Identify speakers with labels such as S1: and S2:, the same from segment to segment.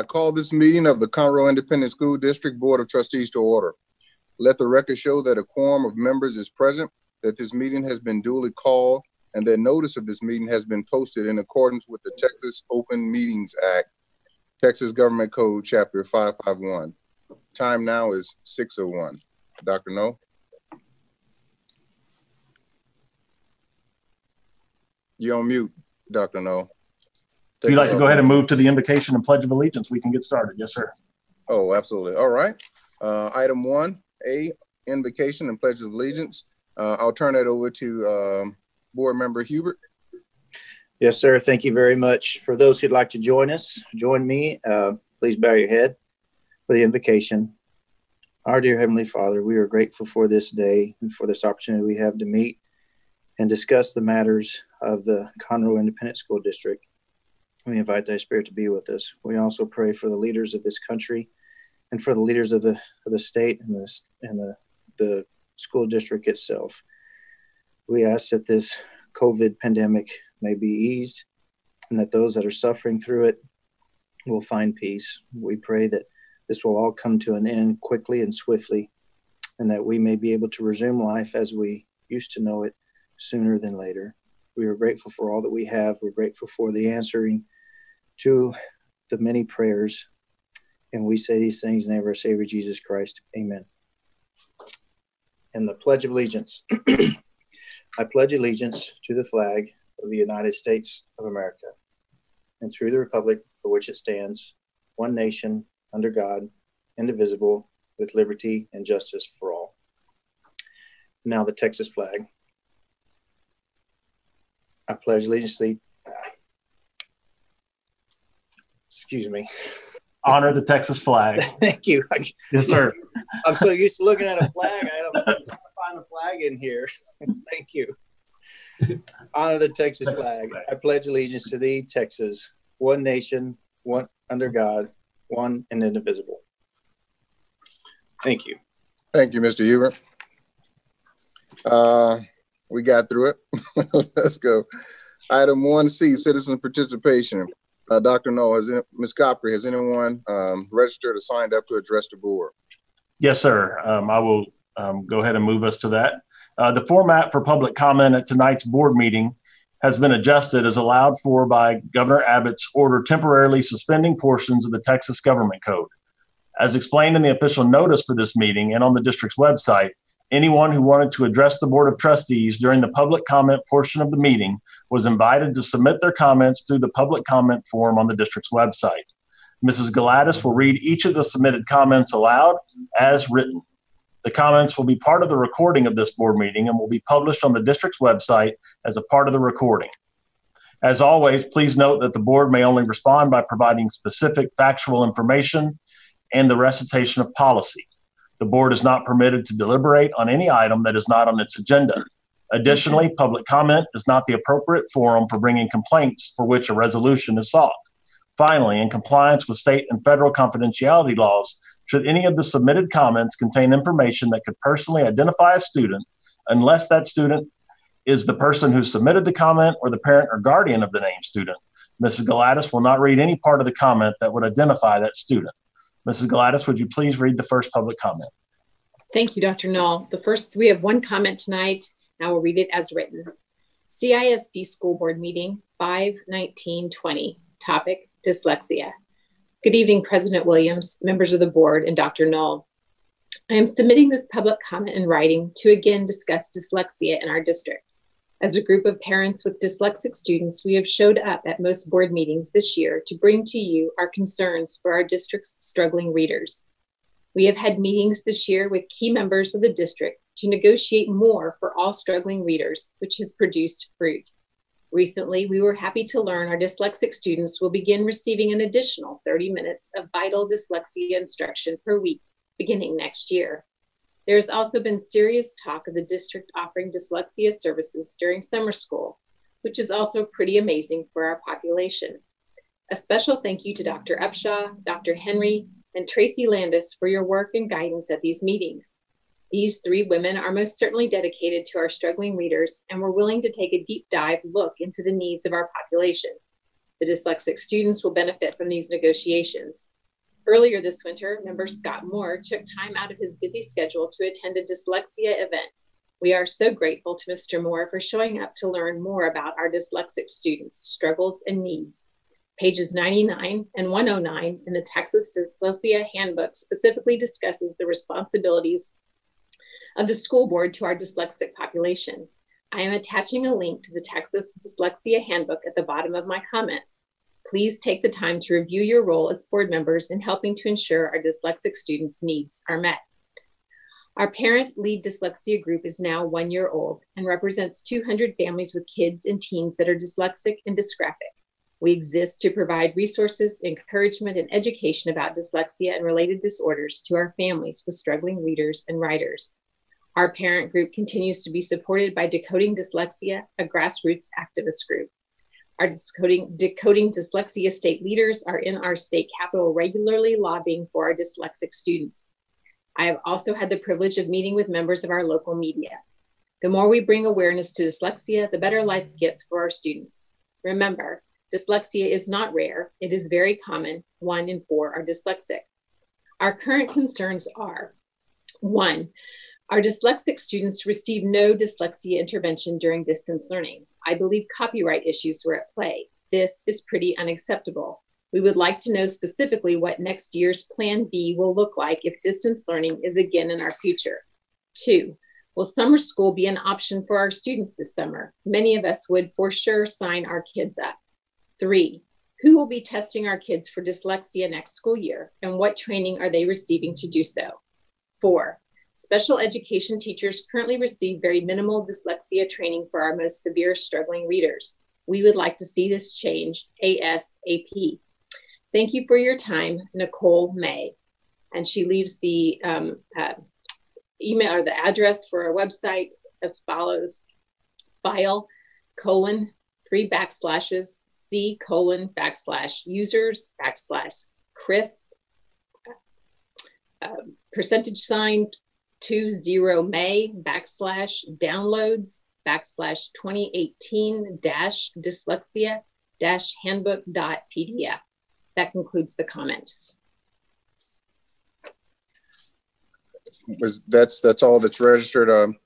S1: I call this meeting of the Conroe Independent School District Board of Trustees to order. Let the record show that a quorum of members is present, that this meeting has been duly called, and that notice of this meeting has been posted in accordance with the Texas Open Meetings Act, Texas Government Code, Chapter 551. Time now is 6:01. Dr. Null? You're on mute, Dr. Null.
S2: If you'd like to go ahead and move to the invocation and pledge of allegiance, we can get started. Yes, sir.
S1: Oh, absolutely. All right. Uh, item one, A, invocation and pledge of allegiance. Uh, I'll turn it over to um, Board Member Hubert.
S3: Yes, sir. Thank you very much. For those who'd like to join us, join me. Uh, please bow your head for the invocation. Our dear Heavenly Father, we are grateful for this day and for this opportunity we have to meet and discuss the matters of the Conroe Independent School District. We invite Thy Spirit to be with us. We also pray for the leaders of this country and for the leaders of the of the state and the and the, the school district itself. We ask that this COVID pandemic may be eased and that those that are suffering through it will find peace. We pray that this will all come to an end quickly and swiftly and that we may be able to resume life as we used to know it sooner than later. We are grateful for all that we have. We're grateful for the answering to the many prayers. And we say these things in the name of our Savior Jesus Christ. Amen. And the Pledge of Allegiance. I pledge allegiance to the flag of the United States of America and to the republic for which it stands, one nation, under God, indivisible, with liberty and justice for all. Now the Texas flag. I pledge allegiance to the, excuse me.
S2: Honor the Texas flag.
S3: Thank you.
S2: Yes, sir.
S3: I'm so used to looking at a flag. I don't find a flag in here. Thank you. Honor the Texas flag. I pledge allegiance to thee, Texas, one nation, one under God, one and indivisible. Thank you.
S1: Thank you, Mr. Hubert. Uh, we got through it. Let's go. Item one C, citizen participation. Uh, Dr. Null, has any, Ms. Godfrey, has anyone um, registered or signed up to address the board?
S2: Yes, sir. Um, I will um, go ahead and move us to that. Uh, the format for public comment at tonight's board meeting has been adjusted as allowed for by Governor Abbott's order temporarily suspending portions of the Texas Government Code. As explained in the official notice for this meeting and on the district's website, anyone who wanted to address the Board of Trustees during the public comment portion of the meeting was invited to submit their comments through the public comment form on the district's website. Mrs. Gladys will read each of the submitted comments aloud as written. The comments will be part of the recording of this board meeting and will be published on the district's website as a part of the recording. As always, please note that the board may only respond by providing specific factual information and the recitation of policy. The board is not permitted to deliberate on any item that is not on its agenda. Additionally, public comment is not the appropriate forum for bringing complaints for which a resolution is sought. Finally, in compliance with state and federal confidentiality laws, should any of the submitted comments contain information that could personally identify a student, unless that student is the person who submitted the comment or the parent or guardian of the named student, Mrs. Galatis will not read any part of the comment that would identify that student. Mrs. Gladys, would you please read the first public comment?
S4: Thank you, Dr. Null. The first, we have one comment tonight. I will read it as written. CISD School Board Meeting 51920, topic dyslexia. Good evening, President Williams, members of the board, and Dr. Null. I am submitting this public comment in writing to again discuss dyslexia in our district. As a group of parents with dyslexic students, we have showed up at most board meetings this year to bring to you our concerns for our district's struggling readers. We have had meetings this year with key members of the district to negotiate more for all struggling readers, which has produced fruit. Recently, we were happy to learn our dyslexic students will begin receiving an additional 30 minutes of vital dyslexia instruction per week beginning next year. There has also been serious talk of the district offering dyslexia services during summer school, which is also pretty amazing for our population. A special thank you to Dr. Upshaw, Dr. Henry, and Tracy Landis for your work and guidance at these meetings. These three women are most certainly dedicated to our struggling readers and were willing to take a deep dive look into the needs of our population. The dyslexic students will benefit from these negotiations. Earlier this winter, member Scott Moore took time out of his busy schedule to attend a dyslexia event. We are so grateful to Mr. Moore for showing up to learn more about our dyslexic students' struggles and needs. Pages 99 and 109 in the Texas Dyslexia Handbook specifically discusses the responsibilities of the school board to our dyslexic population. I am attaching a link to the Texas Dyslexia Handbook at the bottom of my comments. Please take the time to review your role as board members in helping to ensure our dyslexic students' needs are met. Our parent lead dyslexia group is now one year old and represents 200 families with kids and teens that are dyslexic and dysgraphic. We exist to provide resources, encouragement, and education about dyslexia and related disorders to our families with struggling readers and writers. Our parent group continues to be supported by Decoding Dyslexia, a grassroots activist group. Our Decoding, Decoding Dyslexia state leaders are in our state capital regularly lobbying for our dyslexic students. I have also had the privilege of meeting with members of our local media. The more we bring awareness to dyslexia, the better life gets for our students. Remember, dyslexia is not rare, it is very common. One in four are dyslexic. Our current concerns are one, our dyslexic students receive no dyslexia intervention during distance learning. I believe copyright issues were at play. This is pretty unacceptable. We would like to know specifically what next year's Plan B will look like if distance learning is again in our future. Two, will summer school be an option for our students this summer? Many of us would for sure sign our kids up. Three, who will be testing our kids for dyslexia next school year and what training are they receiving to do so? Four, special education teachers currently receive very minimal dyslexia training for our most severe struggling readers. We would like to see this change ASAP. Thank you for your time, Nicole May. And she leaves the um, uh, email or the address for our website as follows file colon three backslashes c colon backslash users backslash chris uh, percentage sign two zero may backslash downloads backslash 2018 dash dyslexia dash handbook dot pdf that concludes the comment.
S1: Was that's that's all that's registered? Um,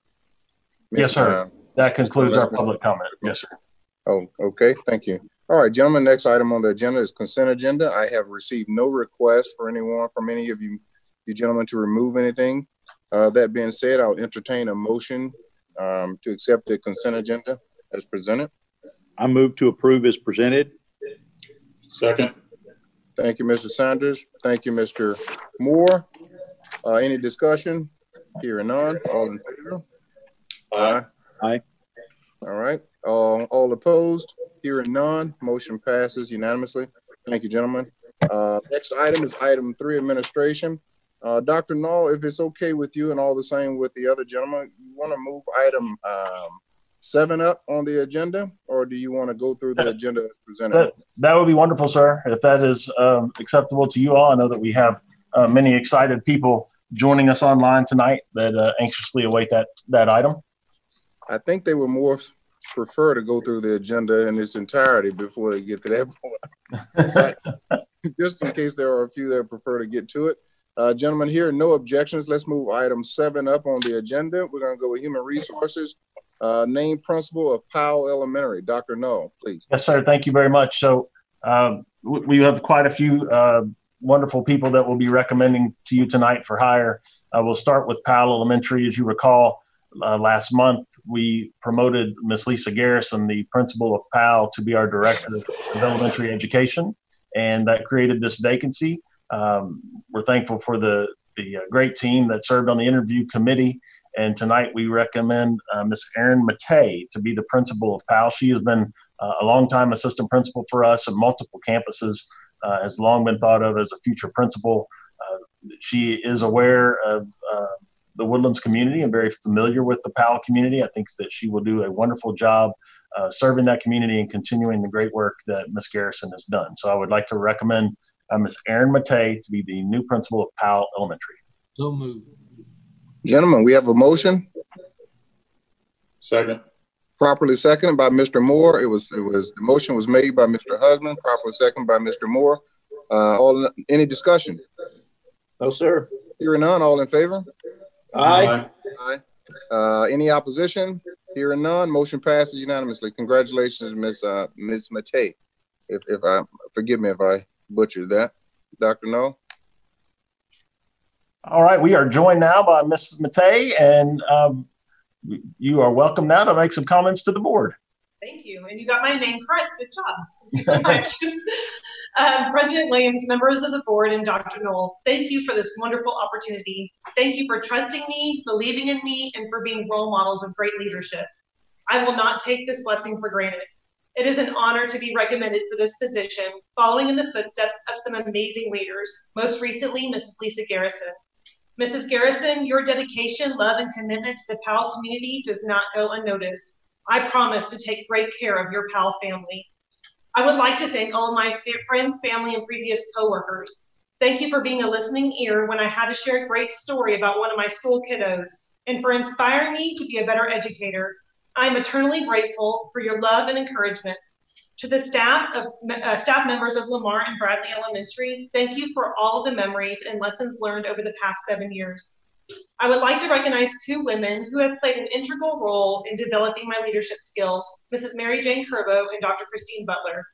S2: Yes, sir.
S1: uh,
S2: That concludes our public comment. Yes, sir.
S1: Oh, okay, thank you. All right, gentlemen, next item on the agenda is consent agenda. I have received no request for anyone from any of you, you gentlemen to remove anything. Uh, that being said, I'll entertain a motion, um, to accept the consent agenda as presented.
S5: I move to approve as presented.
S6: Second.
S1: Thank you, Mr. Sanders. Thank you, Mr. Moore. Uh, any discussion? Hearing none, all in favor? Aye.
S5: Aye.
S1: All right, all, all opposed? Hearing none, motion passes unanimously. Thank you, gentlemen. Uh, next item is item three, administration. Uh, Dr. Null, if it's okay with you and all the same with the other gentleman, you want to move item, um, seven up on the agenda, or do you want to go through the agenda as presented?
S2: That, that would be wonderful, sir. If that is um, acceptable to you all, I know that we have uh, many excited people joining us online tonight that uh, anxiously await that that item.
S1: I think they would more prefer to go through the agenda in its entirety before they get to that point. But Just in case there are a few that prefer to get to it. Uh, gentlemen, here, no objections. Let's move item seven up on the agenda. We're gonna go with human resources. Uh, name principal of Powell Elementary, Dr. Null, please.
S2: Yes, sir. Thank you very much. So we we have quite a few uh, wonderful people that we'll be recommending to you tonight for hire. Uh, we'll start with Powell Elementary. As you recall, uh, last month we promoted Miss Lisa Garrison, the principal of Powell, to be our director of elementary education, and that created this vacancy. Um, we're thankful for the the uh, great team that served on the interview committee. And tonight we recommend uh, Miss Erin Matei to be the principal of Powell. She has been uh, a longtime assistant principal for us at multiple campuses, uh, has long been thought of as a future principal. Uh, she is aware of uh, the Woodlands community and very familiar with the Powell community. I think that she will do a wonderful job uh, serving that community and continuing the great work that Miss Garrison has done. So I would like to recommend uh, Miss Erin Matei to be the new principal of Powell Elementary.
S6: So moved.
S1: Gentlemen, we have a motion
S6: Second.
S1: Properly seconded by Mr. Moore. It was, it was, the motion was made by Mr. Husband, properly seconded by Mr. Moore. Uh, all, any discussion?
S3: No, sir.
S1: Hearing none, all in favor?
S3: Aye.
S1: Aye. Uh, any opposition? Hearing none, motion passes unanimously. Congratulations, Ms. Uh, Ms. Matei. If, if I, forgive me if I butchered that. Dr. Null?
S2: All right, we are joined now by Mrs. Matei, and um, you are welcome now to make some comments to the board.
S7: Thank you. And you got my name correct. Good job. Thank you so much. um, President Williams, members of the board, and Dr. Null, thank you for this wonderful opportunity. Thank you for trusting me, believing in me, and for being role models of great leadership. I will not take this blessing for granted. It is an honor to be recommended for this position, following in the footsteps of some amazing leaders, most recently, Mrs. Lisa Garrison. Mrs. Garrison, your dedication, love, and commitment to the Powell community does not go unnoticed. I promise to take great care of your Powell family. I would like to thank all of my friends, family, and previous coworkers. Thank you for being a listening ear when I had to share a great story about one of my school kiddos and for inspiring me to be a better educator. I am eternally grateful for your love and encouragement. To the staff of uh, staff members of Lamar and Bradley Elementary, thank you for all of the memories and lessons learned over the past seven years. I would like to recognize two women who have played an integral role in developing my leadership skills, Mrs. Mary Jane Curbo and Dr. Christine Butler.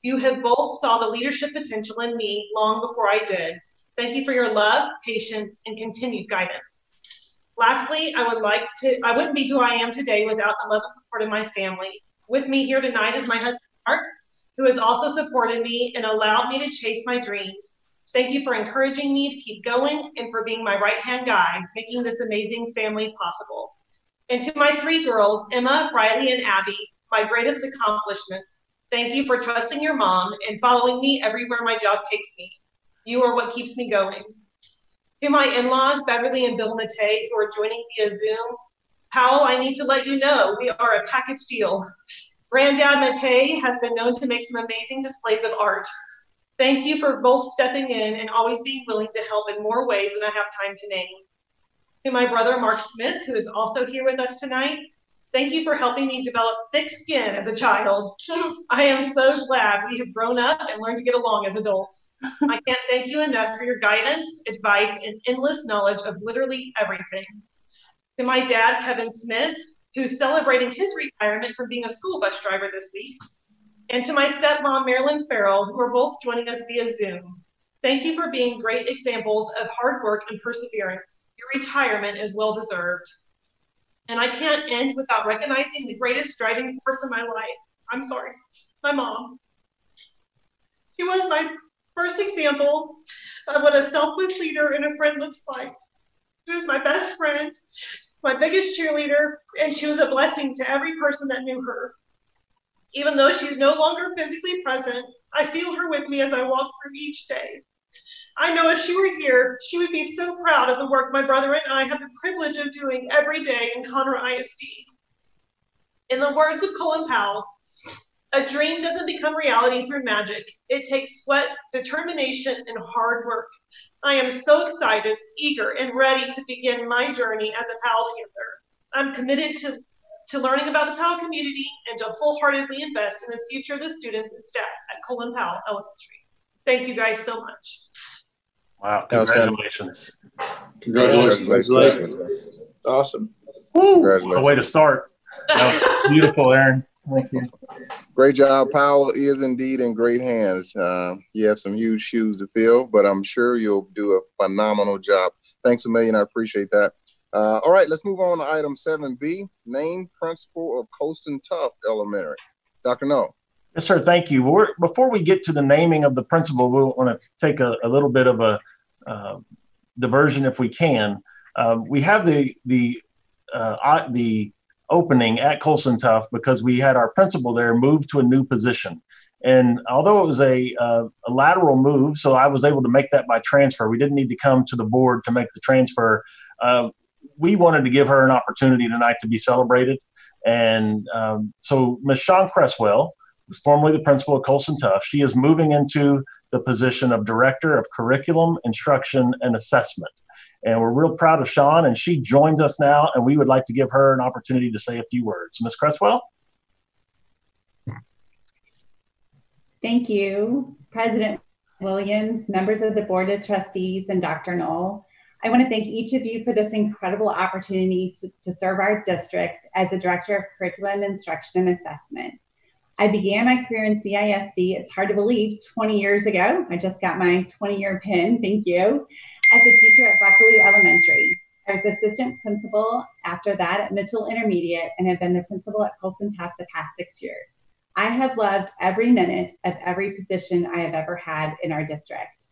S7: You have both saw the leadership potential in me long before I did. Thank you for your love, patience, and continued guidance. Lastly, I would like to, I wouldn't be who I am today without the love and support of my family. With me here tonight is my husband, Mark, who has also supported me and allowed me to chase my dreams. Thank you for encouraging me to keep going and for being my right hand guy, making this amazing family possible. And to my three girls, Emma, Riley, and Abby, my greatest accomplishments, thank you for trusting your mom and following me everywhere my job takes me. You are what keeps me going. To my in laws, Beverly and Bill Matei, who are joining via Zoom, Powell, I need to let you know we are a package deal. Granddad Matei has been known to make some amazing displays of art. Thank you for both stepping in and always being willing to help in more ways than I have time to name. To my brother, Mark Smith, who is also here with us tonight, thank you for helping me develop thick skin as a child. I am so glad we have grown up and learned to get along as adults. I can't thank you enough for your guidance, advice, and endless knowledge of literally everything. To my dad, Kevin Smith, who's celebrating his retirement from being a school bus driver this week, and to my stepmom, Marilyn Farrell, who are both joining us via Zoom. Thank you for being great examples of hard work and perseverance. Your retirement is well deserved. And I can't end without recognizing the greatest driving force in my life. I'm sorry, my mom. She was my first example of what a selfless leader and a friend looks like. She was my best friend, my biggest cheerleader, and she was a blessing to every person that knew her. Even though she's no longer physically present, I feel her with me as I walk through each day. I know if she were here, she would be so proud of the work my brother and I have the privilege of doing every day in Conroe ISD. In the words of Colin Powell, a dream doesn't become reality through magic. It takes sweat, determination, and hard work. I am so excited, eager, and ready to begin my journey as a Powell Panther. I'm committed to to learning about the Powell community and to wholeheartedly invest in the future of the students and staff at Colin Powell Elementary. Thank you guys so much.
S2: Wow,
S1: Outstanding.
S2: congratulations.
S1: Congratulations.
S3: Awesome.
S2: Woo,
S1: Congratulations.
S2: a way to start. Beautiful, Erin. Thank you.
S1: Great job. Powell is indeed in great hands. Uh, you have some huge shoes to fill, but I'm sure you'll do a phenomenal job. Thanks a million. I appreciate that. Uh, all right, let's move on to item seven B, name principal of Coulson Tough Elementary. Dr. Null.
S2: Yes, sir. Thank you. We're, before we get to the naming of the principal, we want to take a, a little bit of a uh, diversion if we can. Um, we have the the uh, the opening at Coulson Tough because we had our principal there move to a new position. And although it was a, uh, a lateral move, so I was able to make that by transfer. We didn't need to come to the board to make the transfer. Uh, we wanted to give her an opportunity tonight to be celebrated. And um, so Ms. Sean Cresswell formerly the principal of Coulson Tough. She is moving into the position of Director of Curriculum, Instruction, and Assessment. And we're real proud of Sean, and she joins us now, and we would like to give her an opportunity to say a few words. Ms. Cresswell?
S8: Thank you, President Williams, members of the Board of Trustees, and Dr. Null. I want to thank each of you for this incredible opportunity to serve our district as the Director of Curriculum, Instruction, and Assessment. I began my career in CISD, it's hard to believe, 20 years ago. I just got my 20 year pin, thank you, as a teacher at Buckalew Elementary. I was assistant principal after that at Mitchell Intermediate and have been the principal at Coulson Tough the past six years. I have loved every minute of every position I have ever had in our district.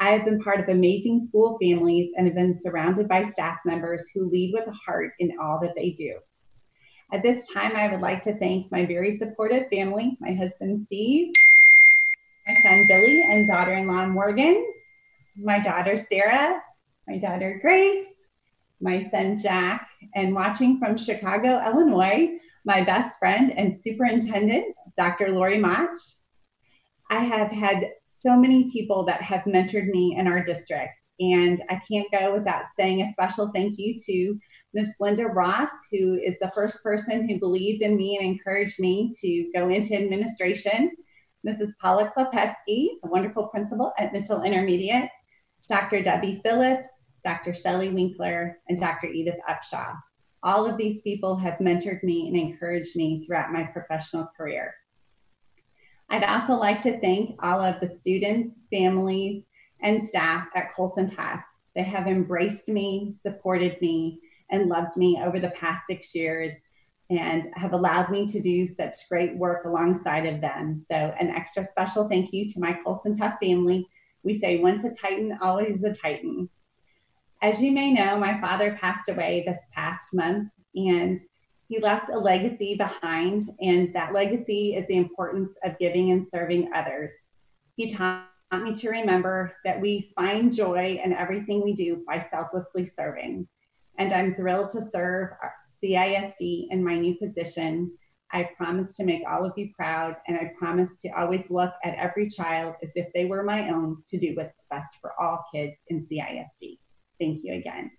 S8: I have been part of amazing school families and have been surrounded by staff members who lead with a heart in all that they do. At this time, I would like to thank my very supportive family, my husband Steve, my son Billy, and daughter in law Morgan, my daughter Sarah, my daughter Grace, my son Jack, and watching from Chicago, Illinois, my best friend and superintendent, Dr. Lori Mach. I have had so many people that have mentored me in our district, and I can't go without saying a special thank you to Miss Linda Ross, who is the first person who believed in me and encouraged me to go into administration. Mrs. Paula Klepesky, a wonderful principal at Mitchell Intermediate, Dr. Debbie Phillips, Dr. Shelley Winkler, and Dr. Edith Upshaw. All of these people have mentored me and encouraged me throughout my professional career. I'd also like to thank all of the students, families, and staff at Coulson Tough. They have embraced me, supported me, and loved me over the past six years and have allowed me to do such great work alongside of them. So an extra special thank you to my Coulson Tough family. We say once a Titan, always a Titan. As you may know, my father passed away this past month and he left a legacy behind, and that legacy is the importance of giving and serving others. He taught me to remember that we find joy in everything we do by selflessly serving and I'm thrilled to serve CISD in my new position. I promise to make all of you proud, and I promise to always look at every child as if they were my own to do what's best for all kids in CISD. Thank you again.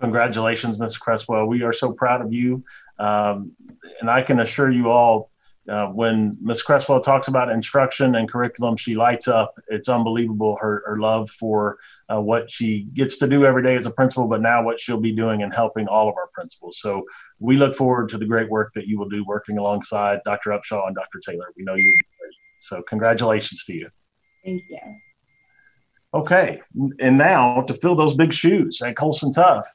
S2: Congratulations, Ms. Cresswell. We are so proud of you. Um, and I can assure you all uh, when Ms. Cresswell talks about instruction and curriculum, she lights up. It's unbelievable her, her love for uh, what she gets to do every day as a principal, but now what she'll be doing and helping all of our principals. So we look forward to the great work that you will do working alongside Dr. Upshaw and Dr. Taylor. We know you. So congratulations to you.
S8: Thank you.
S2: Okay, and now to fill those big shoes at Coulson Tough,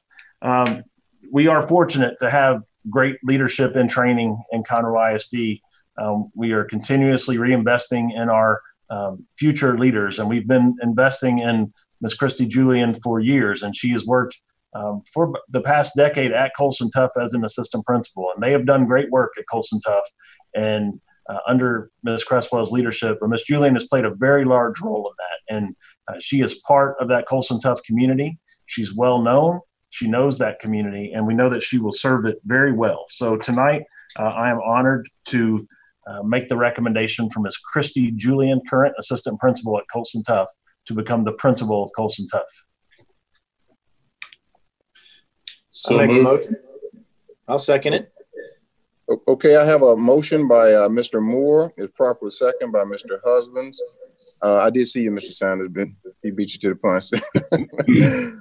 S2: um, we are fortunate to have great leadership and training in Conroe ISD um, we are continuously reinvesting in our um, future leaders, and we've been investing in Ms. Christy Julian for years, and she has worked um, for the past decade at Coulson Tough as an assistant principal, and they have done great work at Coulson Tough. And uh, under Ms. Cresswell's leadership, Ms. Julian has played a very large role in that, and uh, she is part of that Coulson Tough community. She's well known. She knows that community, and we know that she will serve it very well. So tonight, uh, I am honored to uh, make the recommendation from Ms. Christy Julian, current assistant principal at Coulson Tough, to become the principal of Coulson Tough.
S3: So I'll, motion. I'll second it.
S1: Okay, I have a motion by uh, Mr. Moore. It's properly second by Mr. Husbands. Uh, I did see you, Mr. Sanders. Ben. He beat you to the punch.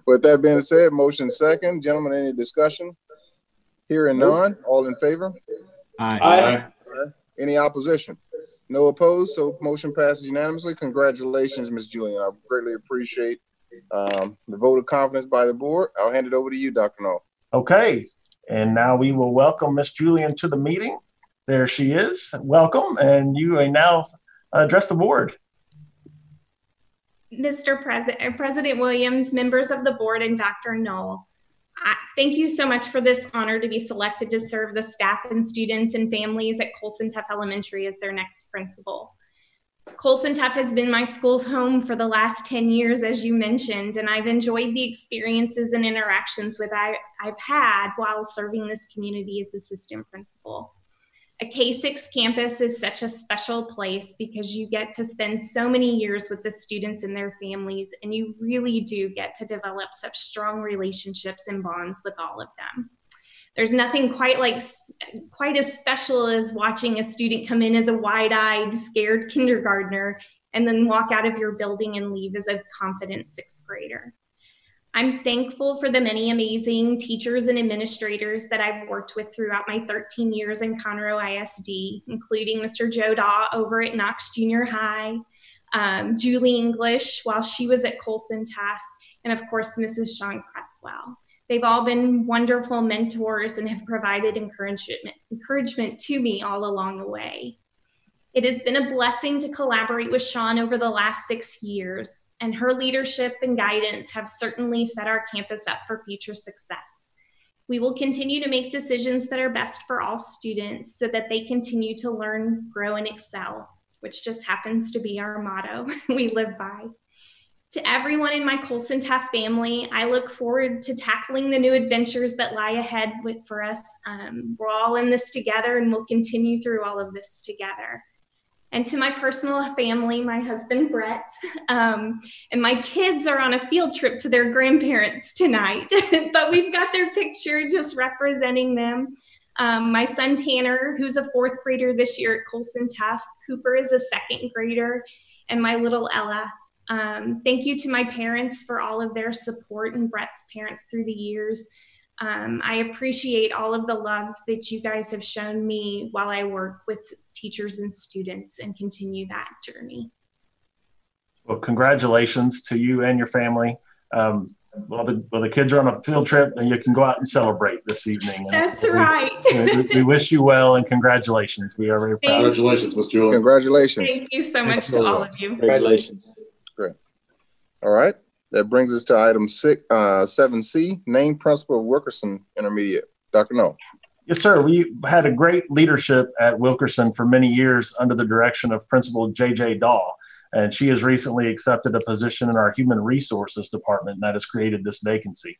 S1: With that being said, motion second. Gentlemen, any discussion? Hearing none. All in favor?
S5: Aye.
S1: Aye. Any opposition? No opposed, so motion passes unanimously. Congratulations, Ms. Julian. I greatly appreciate um, the vote of confidence by the board. I'll hand it over to you, Dr. Null.
S2: Okay, and now we will welcome Ms. Julian to the meeting. There she is. Welcome, and you may now address the board.
S9: Mr. President, President Williams, members of the board, and Dr. Null. I, thank you so much for this honor to be selected to serve the staff and students and families at Coulson Tough Elementary as their next principal. Coulson Tough has been my school home for the last 10 years, as you mentioned, and I've enjoyed the experiences and interactions with I, I've had while serving this community as assistant principal a K6 campus is such a special place because you get to spend so many years with the students and their families, and you really do get to develop such strong relationships and bonds with all of them. There's nothing quite like quite as special as watching a student come in as a wide-eyed, scared kindergartner and then walk out of your building and leave as a confident sixth grader. I'm thankful for the many amazing teachers and administrators that I've worked with throughout my 13 years in Conroe ISD, including Mr. Joe Daw over at Knox Junior High, um, Julie English while she was at Coulson Tough, and of course, Mrs. Sean Cresswell. They've all been wonderful mentors and have provided encouragement, encouragement to me all along the way. It has been a blessing to collaborate with Sean over the last six years, and her leadership and guidance have certainly set our campus up for future success. We will continue to make decisions that are best for all students so that they continue to learn, grow, and excel, which just happens to be our motto we live by. To everyone in my Coulson Tough family, I look forward to tackling the new adventures that lie ahead with, for us. Um, we're all in this together and we'll continue through all of this together and to my personal family, my husband Brett, um, and my kids are on a field trip to their grandparents tonight, but we've got their picture just representing them. Um, my son Tanner, who's a fourth grader this year at Coulson Tough, Cooper is a second grader, and my little Ella. Um, thank you to my parents for all of their support and Brett's parents through the years. Um, I appreciate all of the love that you guys have shown me while I work with teachers and students and continue that journey.
S2: Well, congratulations to you and your family. Um, well, the, well, the kids are on a field trip and you can go out and celebrate this evening. And
S9: That's
S2: so
S9: right.
S2: We, we, wish you well and congratulations. We are very proud.
S6: Congratulations, Ms. Julie.
S1: Congratulations.
S9: Thank you so much to all of you.
S3: Congratulations.
S1: Great. All right. That brings us to item six, uh, seven C, name principal of Wilkerson Intermediate. Dr. Null.
S2: Yes, sir. We had a great leadership at Wilkerson for many years under the direction of Principal J.J. Daw. And she has recently accepted a position in our human resources department that has created this vacancy.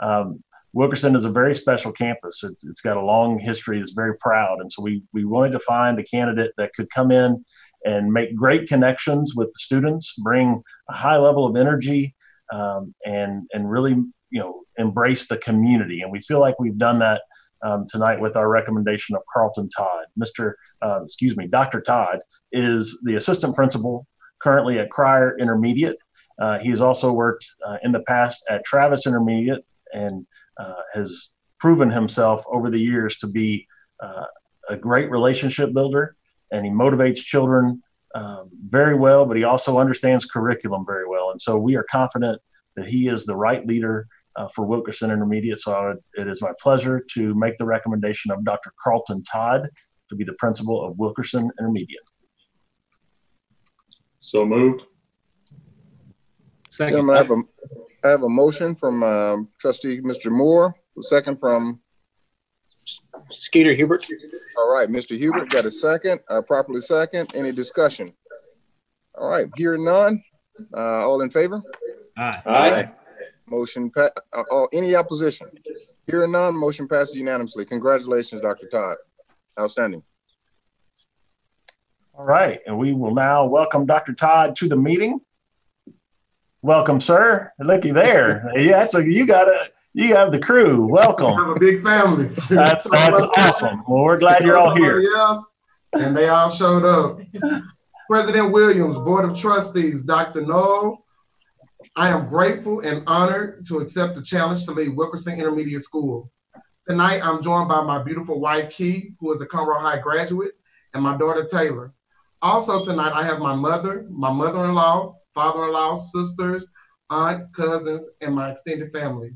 S2: Um, Wilkerson is a very special campus. It's, it's got a long history. It's very proud. And so we, we wanted to find a candidate that could come in and make great connections with the students, bring a high level of energy, um, and and really you know embrace the community. And we feel like we've done that um, tonight with our recommendation of Carlton Todd. Mr. Uh, excuse me, Dr. Todd is the assistant principal currently at Cryar Intermediate. Uh, he has also worked uh, in the past at Travis Intermediate and uh, has proven himself over the years to be uh, a great relationship builder and he motivates children um, very well, but he also understands curriculum very well. And so we are confident that he is the right leader uh, for Wilkerson Intermediate. So would, it is my pleasure to make the recommendation of Dr. Carlton Todd to be the principal of Wilkerson Intermediate.
S6: So moved.
S1: Second. Gentlemen, I have a, I have a motion from um, trustee Mr. Moore, the second from
S3: Skeeter Hubert.
S1: All right, Mr. Hubert got a second, uh, properly second. Any discussion? All right, hearing none. Uh, all in favor?
S3: Aye. Aye.
S1: Motion, pa- uh, any opposition? Hearing none, motion passes unanimously. Congratulations, Dr. Todd. Outstanding.
S2: All right, and we will now welcome Dr. Todd to the meeting. Welcome, sir. Looky there. yeah, that's a, you got a you have the crew. Welcome.
S10: I have a big family.
S2: That's that's awesome. Well, we're glad you're all here.
S10: Else, and they all showed up. President Williams, Board of Trustees, Dr. Null. I am grateful and honored to accept the challenge to lead Wilkerson Intermediate School. Tonight, I'm joined by my beautiful wife, Key, who is a Conroe High graduate, and my daughter, Taylor. Also tonight, I have my mother, my mother-in-law, father-in-law, sisters, aunt, cousins, and my extended family.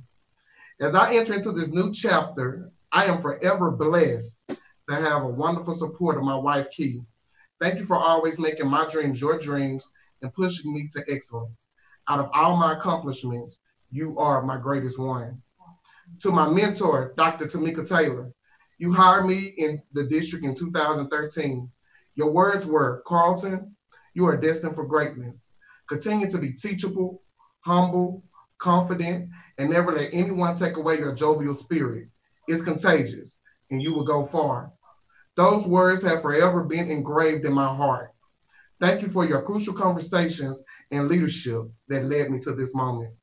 S10: As I enter into this new chapter, I am forever blessed to have a wonderful support of my wife, Key. Thank you for always making my dreams your dreams and pushing me to excellence. Out of all my accomplishments, you are my greatest one. To my mentor, Dr. Tamika Taylor, you hired me in the district in 2013. Your words were, Carlton, you are destined for greatness. Continue to be teachable, humble, confident, and never let anyone take away your jovial spirit. It's contagious, and you will go far. Those words have forever been engraved in my heart. Thank you for your crucial conversations and leadership that led me to this moment.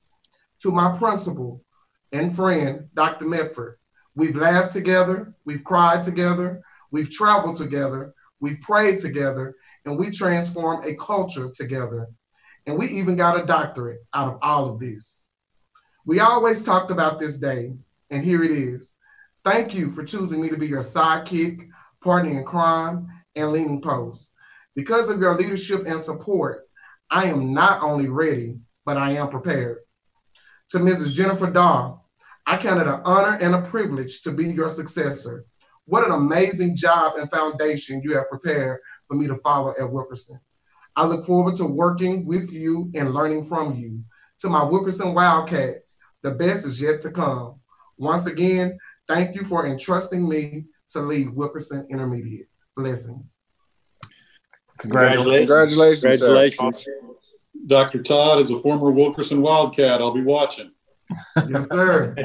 S10: To my principal and friend, Dr. Medford, We've laughed together, we've cried together, we've traveled together, we've prayed together, and we transformed a culture together. And we even got a doctorate out of all of this. We always talked about this day, and here it is. Thank you for choosing me to be your sidekick, partner in crime, and leaning post. Because of your leadership and support, I am not only ready, but I am prepared. To Mrs. Jennifer Daw, I count it an honor and a privilege to be your successor. What an amazing job and foundation you have prepared for me to follow at Wilkerson. I look forward to working with you and learning from you. To my Wilkerson Wildcats, the best is yet to come. Once again, thank you for entrusting me to lead Wilkerson Intermediate. Blessings.
S2: Congratulations.
S1: Congratulations, sir.
S5: Congratulations.
S6: Dr. Todd is a former Wilkerson Wildcat. I'll be watching.
S10: Yes, sir.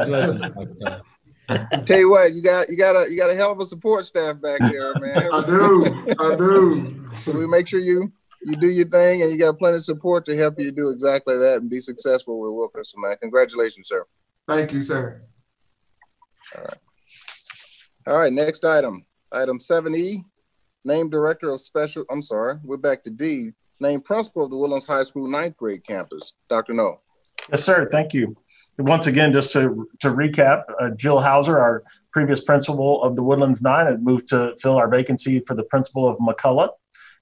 S1: Tell you what, you got you got a you got a hell of a support staff back there, man.
S10: I do. I do.
S1: so we make sure you you do your thing, and you got plenty of support to help you do exactly that and be successful with Wilkerson, man. Congratulations, sir.
S10: Thank you, sir.
S1: All right. All right. next item, item seven E, name director of special. I'm sorry, we're back to D. Name principal of the Woodlands High School ninth grade campus, Dr. Null.
S2: Yes, sir. Thank you. Once again, just to, to recap, uh, Jill Hauser, our previous principal of the Woodlands Nine, had moved to fill our vacancy for the principal of McCullough.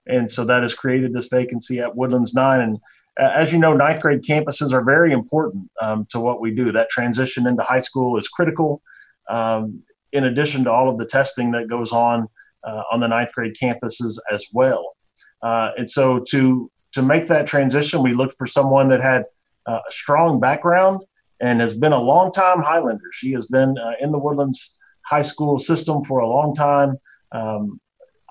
S2: And so that has created this vacancy at Woodlands Nine. And as you know, ninth grade campuses are very important um, to what we do. That transition into high school is critical. Um, in addition to all of the testing that goes on uh, on the ninth grade campuses as well. Uh, and so to to make that transition, we looked for someone that had uh, a strong background and has been a long time Highlander. She has been uh, in the Woodlands High School system for a long time. Um,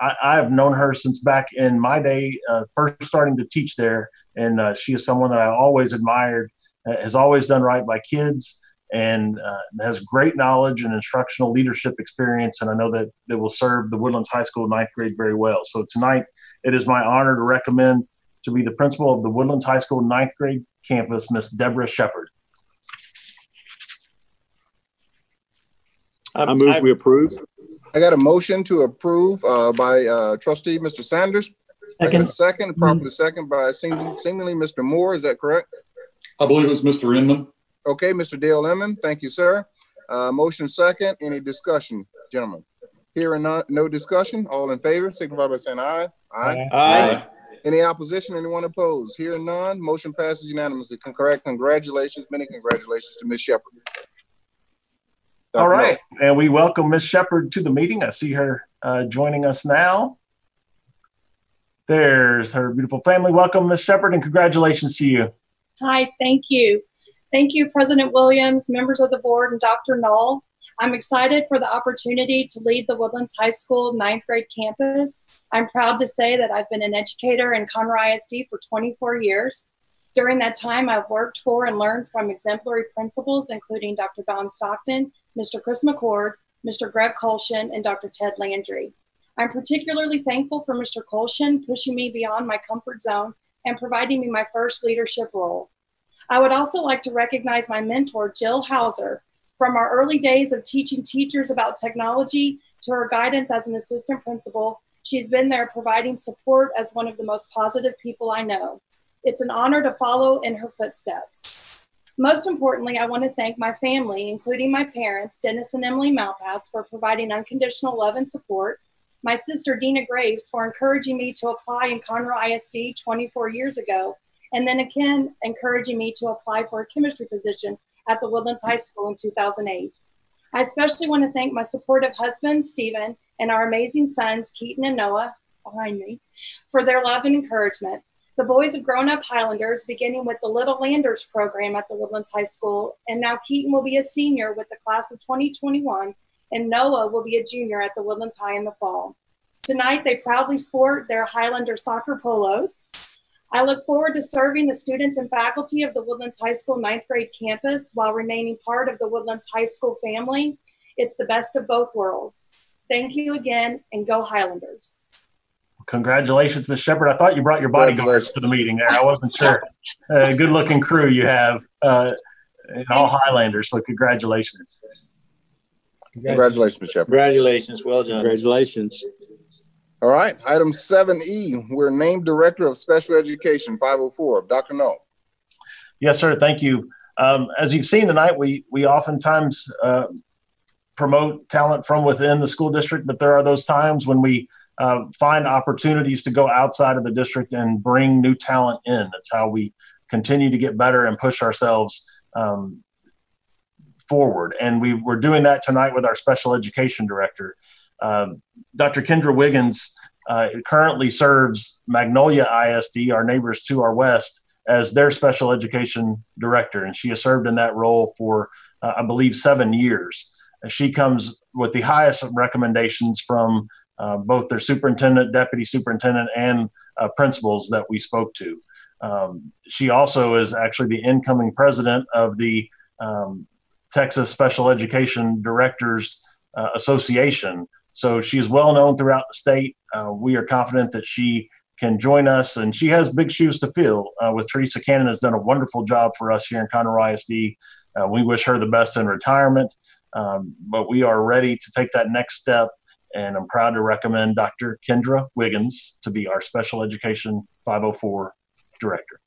S2: I, I, have known her since back in my day, uh, first starting to teach there, and uh, she is someone that I always admired. has always done right by kids and uh, has great knowledge and instructional leadership experience. And I know that they will serve the Woodlands High School ninth grade very well. So tonight, it is my honor to recommend to be the principal of the Woodlands High School ninth grade campus, Miss Deborah Shepard.
S5: I move we approve.
S1: I got a motion to approve uh, by uh, trustee Mr. Sanders. I got a second, properly second by seemingly, seemingly Mr. Moore. Is that correct?
S6: I believe it's Mr. Inman.
S1: Okay, Mr. Dale Inman, thank you, sir. Uh, motion second, any discussion, gentlemen? Hearing none, no discussion, all in favor, signify by saying aye. Aye.
S5: Aye.
S1: Any opposition, anyone opposed? Hearing none, motion passes unanimously. Correct, congratulations, many congratulations to Ms. Shepard.
S2: All right, and we welcome Ms. Shepard to the meeting. I see her uh, joining us now. There's her beautiful family. Welcome, Ms. Shepard, and congratulations to you.
S11: Hi, thank you. Thank you, President Williams, members of the board, and Dr. Null. I'm excited for the opportunity to lead the Woodlands High School ninth grade campus. I'm proud to say that I've been an educator in Conroe ISD for 24 years. During that time, I've worked for and learned from exemplary principals, including Dr. Don Stockton, Mr. Chris McCord, Mr. Greg Colshin, and Dr. Ted Landry. I'm particularly thankful for Mr. Colshin pushing me beyond my comfort zone and providing me my first leadership role. I would also like to recognize my mentor, Jill Hauser, from our early days of teaching teachers about technology to her guidance as an assistant principal. She's been there providing support as one of the most positive people I know. It's an honor to follow in her footsteps. Most importantly, I want to thank my family, including my parents, Dennis and Emily Malpass, for providing unconditional love and support, my sister, Dina Graves, for encouraging me to apply in Conroe ISD 24 years ago, and then again encouraging me to apply for a chemistry position at the Woodlands High School in 2008. I especially want to thank my supportive husband, Stephen, and our amazing sons, Keaton and Noah, behind me, for their love and encouragement. The boys have grown up Highlanders, beginning with the Little Landers program at the Woodlands High School, and now Keaton will be a senior with the class of 2021, and Noah will be a junior at the Woodlands High in the fall. Tonight, they proudly sport their Highlander soccer polos. I look forward to serving the students and faculty of the Woodlands High School ninth grade campus while remaining part of the Woodlands High School family. It's the best of both worlds. Thank you again and go Highlanders.
S2: Congratulations, Ms. Shepard. I thought you brought your bodyguards to the meeting there. I wasn't sure. Uh, good looking crew you have, uh, all Highlanders. So congratulations.
S1: Congratulations, Ms. Shepard.
S3: Congratulations. Well done.
S5: Congratulations.
S1: All right, item seven E, we're named Director of Special Education, five oh four, Dr. Null.
S2: Yes, sir. Thank you. Um, as you've seen tonight, we we oftentimes uh, promote talent from within the school district, but there are those times when we uh, find opportunities to go outside of the district and bring new talent in. That's how we continue to get better and push ourselves um, forward. And we were doing that tonight with our special education director. Um, Dr. Kendra Wiggins uh, currently serves Magnolia ISD, our neighbors to our west, as their special education director. And she has served in that role for, uh, I believe, seven years. She comes with the highest recommendations from uh, both their superintendent, deputy superintendent, and uh, principals that we spoke to. Um, she also is actually the incoming president of the um, Texas Special Education Directors uh, Association. So she is well known throughout the state. Uh, we are confident that she can join us, and she has big shoes to fill. Uh, with Teresa Cannon has done a wonderful job for us here in Conroe ISD. We wish her the best in retirement, um, but we are ready to take that next step. And I'm proud to recommend Dr. Kendra Wiggins to be our Special Education 504 Director.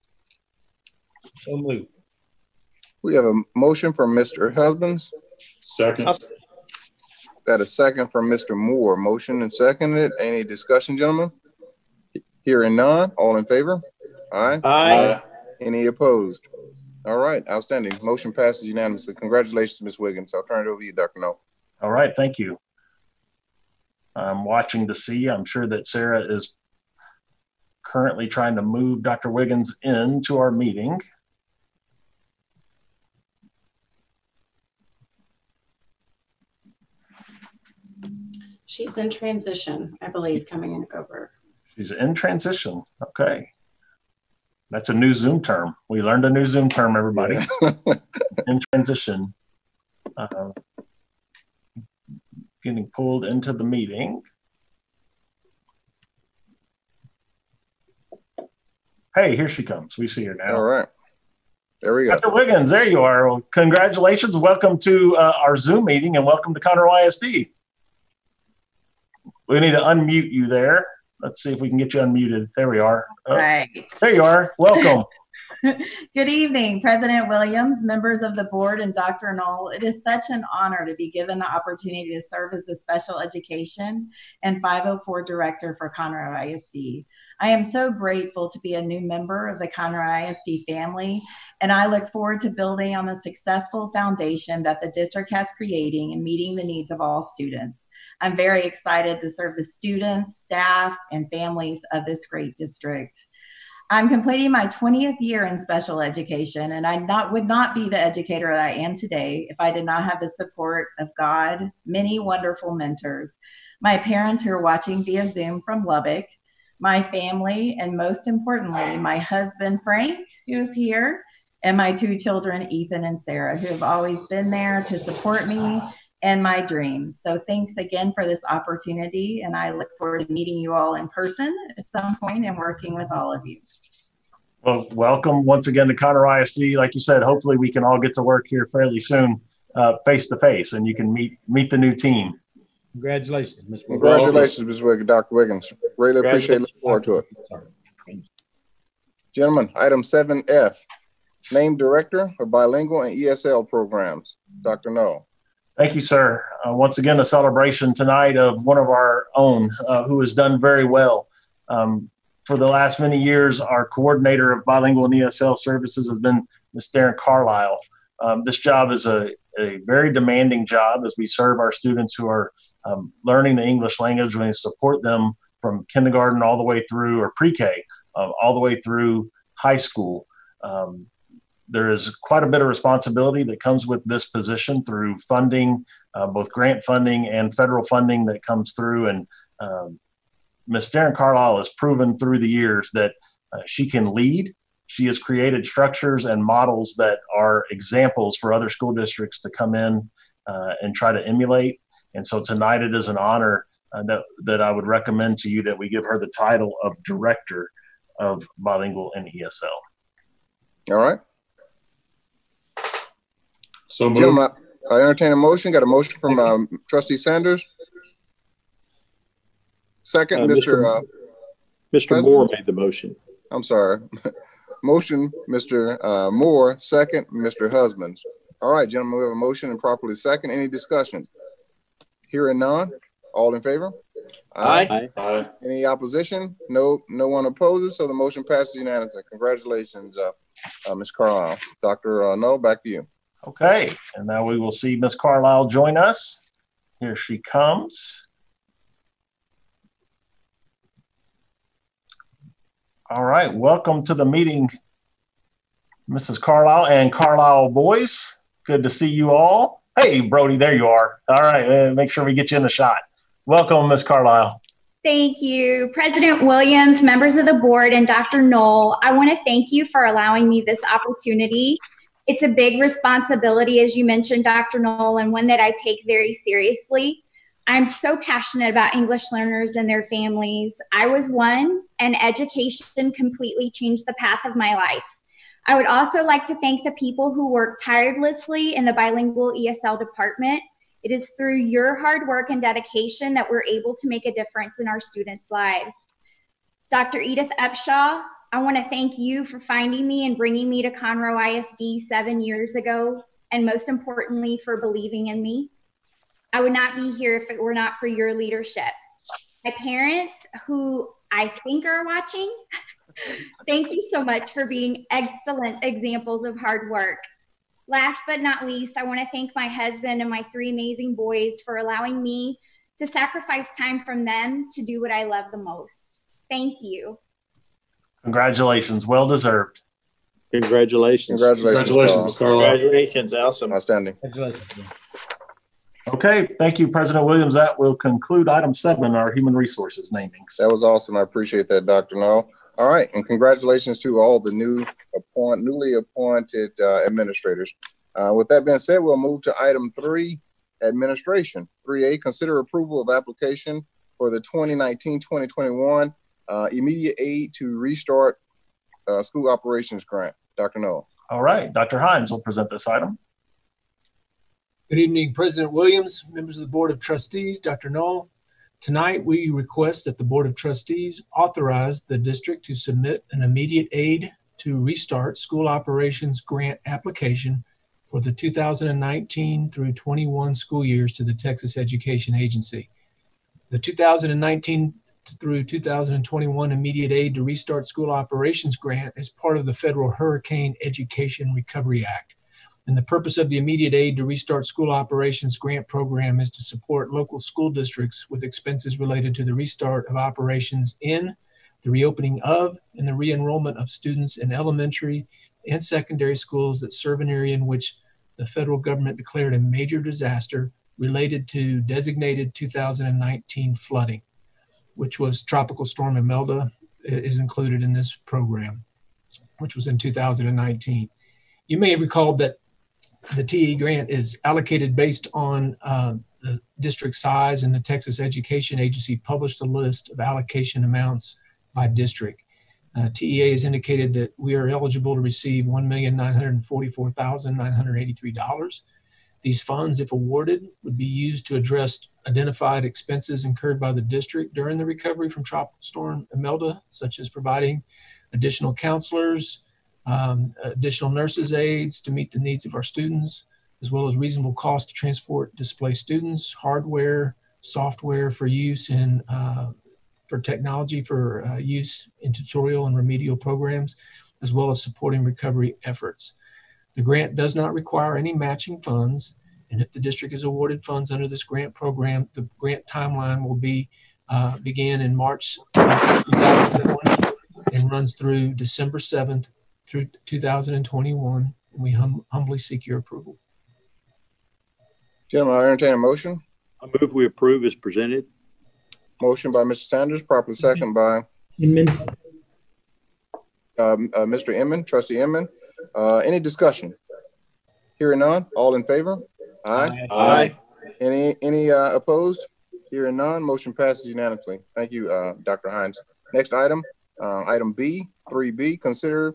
S5: So moved.
S1: We have a motion from Mr. Husbands,
S6: Second.
S1: got a second from Mr. Moore. Motion and seconded. Any discussion, gentlemen? Hearing none, all in favor? Aye.
S3: Aye.
S1: Any opposed? All right, outstanding. Motion passes unanimously. Congratulations, Ms. Wiggins. I'll turn it over to you, Dr. Null.
S2: All right, thank you. I'm watching to see. I'm sure that Sarah is currently trying to move Dr. Wiggins into our meeting.
S12: She's in transition, I believe, coming in over.
S2: She's in transition. Okay. That's a new Zoom term. We learned a new Zoom term, everybody. in transition. Uh, getting pulled into the meeting. Hey, here she comes. We see her now.
S1: All right. There we go.
S2: Dr. Wiggins, there you are. Well, congratulations. Welcome to uh, our Zoom meeting and welcome to Conroe ISD. We need to unmute you there. Let's see if we can get you unmuted. There we are. Oh,
S13: Right.
S2: There you are. Welcome.
S13: Good evening, President Williams, members of the board, and Dr. Null. It is such an honor to be given the opportunity to serve as the Special Education and 504 Director for Conroe ISD. I am so grateful to be a new member of the Conroe ISD family, and I look forward to building on the successful foundation that the district has creating and meeting the needs of all students. I'm very excited to serve the students, staff, and families of this great district. I'm completing my 20th year in special education, and I not, would not be the educator that I am today if I did not have the support of God, many wonderful mentors, my parents who are watching via Zoom from Lubbock, my family, and most importantly, my husband Frank, who is here, and my two children, Ethan and Sarah, who have always been there to support me and my dreams. So thanks again for this opportunity, and I look forward to meeting you all in person at some point and working with all of you.
S2: Well, welcome once again to Conroe ISD. Like you said, hopefully we can all get to work here fairly soon, face to face, and you can meet meet the new team.
S5: Congratulations, Ms. Wiggins.
S1: Congratulations, Ms. Wiggins, Dr. Wiggins. Really appreciate it. Look forward to it. Gentlemen, item seven F, name director of bilingual and ESL programs, Dr. Null.
S2: Thank you, sir. Uh, once again, a celebration tonight of one of our own uh, who has done very well. Um, for the last many years, our coordinator of bilingual and ESL services has been Ms. Darren Carlisle. Um, this job is a, a very demanding job as we serve our students who are um, learning the English language. We support them from kindergarten all the way through, or pre-K, uh, all the way through high school. Um, there is quite a bit of responsibility that comes with this position through funding, uh, both grant funding and federal funding that comes through. And um, Ms. Darren Carlisle has proven through the years that uh, she can lead. She has created structures and models that are examples for other school districts to come in uh, and try to emulate. And so tonight it is an honor uh, that, that I would recommend to you that we give her the title of Director of Bilingual and ESL.
S1: All right.
S6: So moved.
S1: Gentlemen, I entertain a motion. Got a motion from um, trustee Sanders. Second,
S14: Uh,
S1: Mr.
S14: Mr.
S1: Uh,
S14: Mr. Moore made the motion.
S1: I'm sorry. Motion, Mr. uh, Moore, second, Mr. Husbands. All right, gentlemen, we have a motion and properly second. Any discussion? Hearing none. All in favor?
S14: Aye.
S6: Aye.
S1: Any opposition? No, no one opposes, so the motion passes unanimously. Congratulations, uh, uh, Ms. Carlisle. Dr. uh, Null, back to you.
S2: Okay, and now we will see Miss Carlisle join us. Here she comes. All right, welcome to the meeting, Mrs. Carlisle and Carlisle boys. Good to see you all. Hey, Brody, there you are. All right, uh, make sure we get you in the shot. Welcome, Miss Carlisle.
S15: Thank you. President Williams, members of the board, and Dr. Null, I want to thank you for allowing me this opportunity. It's a big responsibility, as you mentioned, Dr. Null, and one that I take very seriously. I'm so passionate about English learners and their families. I was one, and education completely changed the path of my life. I would also like to thank the people who work tirelessly in the bilingual ESL department. It is through your hard work and dedication that we're able to make a difference in our students' lives. Dr. Edith Upshaw, I want to thank you for finding me and bringing me to Conroe ISD seven years ago, and most importantly, for believing in me. I would not be here if it were not for your leadership. My parents, who I think are watching, thank you so much for being excellent examples of hard work. Last but not least, I want to thank my husband and my three amazing boys for allowing me to sacrifice time from them to do what I love the most. Thank you.
S2: Congratulations, well deserved.
S14: Congratulations.
S1: Congratulations,
S6: Congratulations, Ms. Carlisle.
S3: Congratulations, awesome.
S1: Outstanding.
S5: Congratulations.
S2: Okay, thank you, President Williams. That will conclude item seven, our human resources namings.
S1: That was awesome. I appreciate that, Dr. Null. All right, and congratulations to all the new appoint, newly appointed uh, administrators. Uh, with that being said, we'll move to item three, administration. Three A, consider approval of application for the 2019-2021 uh, immediate aid to restart uh, school operations grant. Dr. Null.
S2: All right, Dr. Hines will present this item.
S5: Good evening, President Williams, members of the Board of Trustees, Dr. Null. Tonight, we request that the Board of Trustees authorize the district to submit an immediate aid to restart school operations grant application for the 2019 through 21 school years to the Texas Education Agency. The 2019 through 2021 immediate aid to restart school operations grant as part of the federal Hurricane Education Recovery Act. And the purpose of the immediate aid to restart school operations grant program is to support local school districts with expenses related to the restart of operations in, the reopening of, and the re-enrollment of students in elementary and secondary schools that serve an area in which the federal government declared a major disaster related to designated 2019 flooding, which was Tropical Storm Imelda is included in this program, which was in 2019. You may have recalled that the TE grant is allocated based on uh, the district size, and the Texas Education Agency published a list of allocation amounts by district. Uh, TEA has indicated that we are eligible to receive $1,944,983. These funds, if awarded, would be used to address identified expenses incurred by the district during the recovery from Tropical Storm Imelda, such as providing additional counselors, um, additional nurses aides to meet the needs of our students, as well as reasonable cost to transport displaced students, hardware, software for use in uh, for technology for uh, use in tutorial and remedial programs, as well as supporting recovery efforts. The grant does not require any matching funds, and if the district is awarded funds under this grant program, the grant timeline will be uh, begin in March 2020 and runs through December 7th, through 2021. And we hum- humbly seek your approval.
S1: Gentlemen, I entertain a motion.
S14: I move we approve as presented.
S1: Motion by Mr. Sanders, properly second by
S5: Inman.
S1: um, uh, Mr. Inman, trustee Inman. Uh, any discussion? Hearing none, all in favor? Aye.
S3: Aye.
S1: Any, any, uh, opposed? Hearing none, motion passes unanimously. Thank you, uh, Dr. Hines. Next item, uh, item B, three B, consider,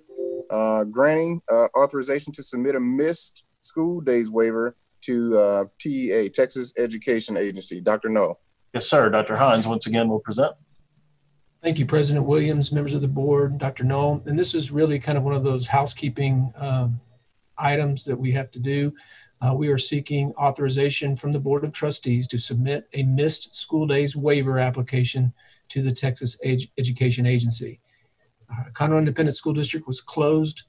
S1: uh, granting, uh, authorization to submit a missed school days waiver to uh, TEA, Texas Education Agency. Dr. Null.
S2: Yes, sir. Dr. Hines once again will present.
S5: Thank you, President Williams, members of the board, Dr. Null. And this is really kind of one of those housekeeping um, items that we have to do. Uh, we are seeking authorization from the Board of Trustees to submit a missed school days waiver application to the Texas Ed- Education Agency. Uh, Conroe Independent School District was closed,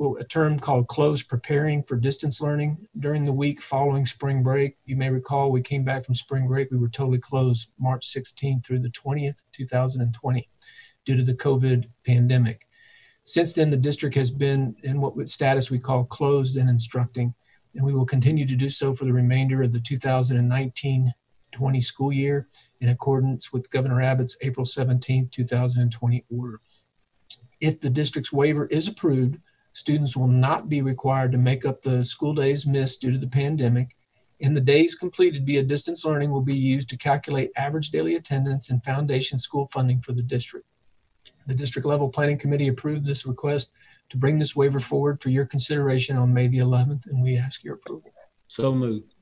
S5: a term called closed preparing for distance learning during the week following spring break. You may recall we came back from spring break. We were totally closed March 16th through the 20th, 2020, due to the COVID pandemic. Since then, the district has been in what status we call closed and instructing, and we will continue to do so for the remainder of the 2019 20 school year in accordance with Governor Abbott's April 17, 2020 order. If the district's waiver is approved, students will not be required to make up the school days missed due to the pandemic, and the days completed via distance learning will be used to calculate average daily attendance and foundation school funding for the district. The district level planning committee approved this request to bring this waiver forward for your consideration on May the 11th, and we ask your approval.
S14: So moved.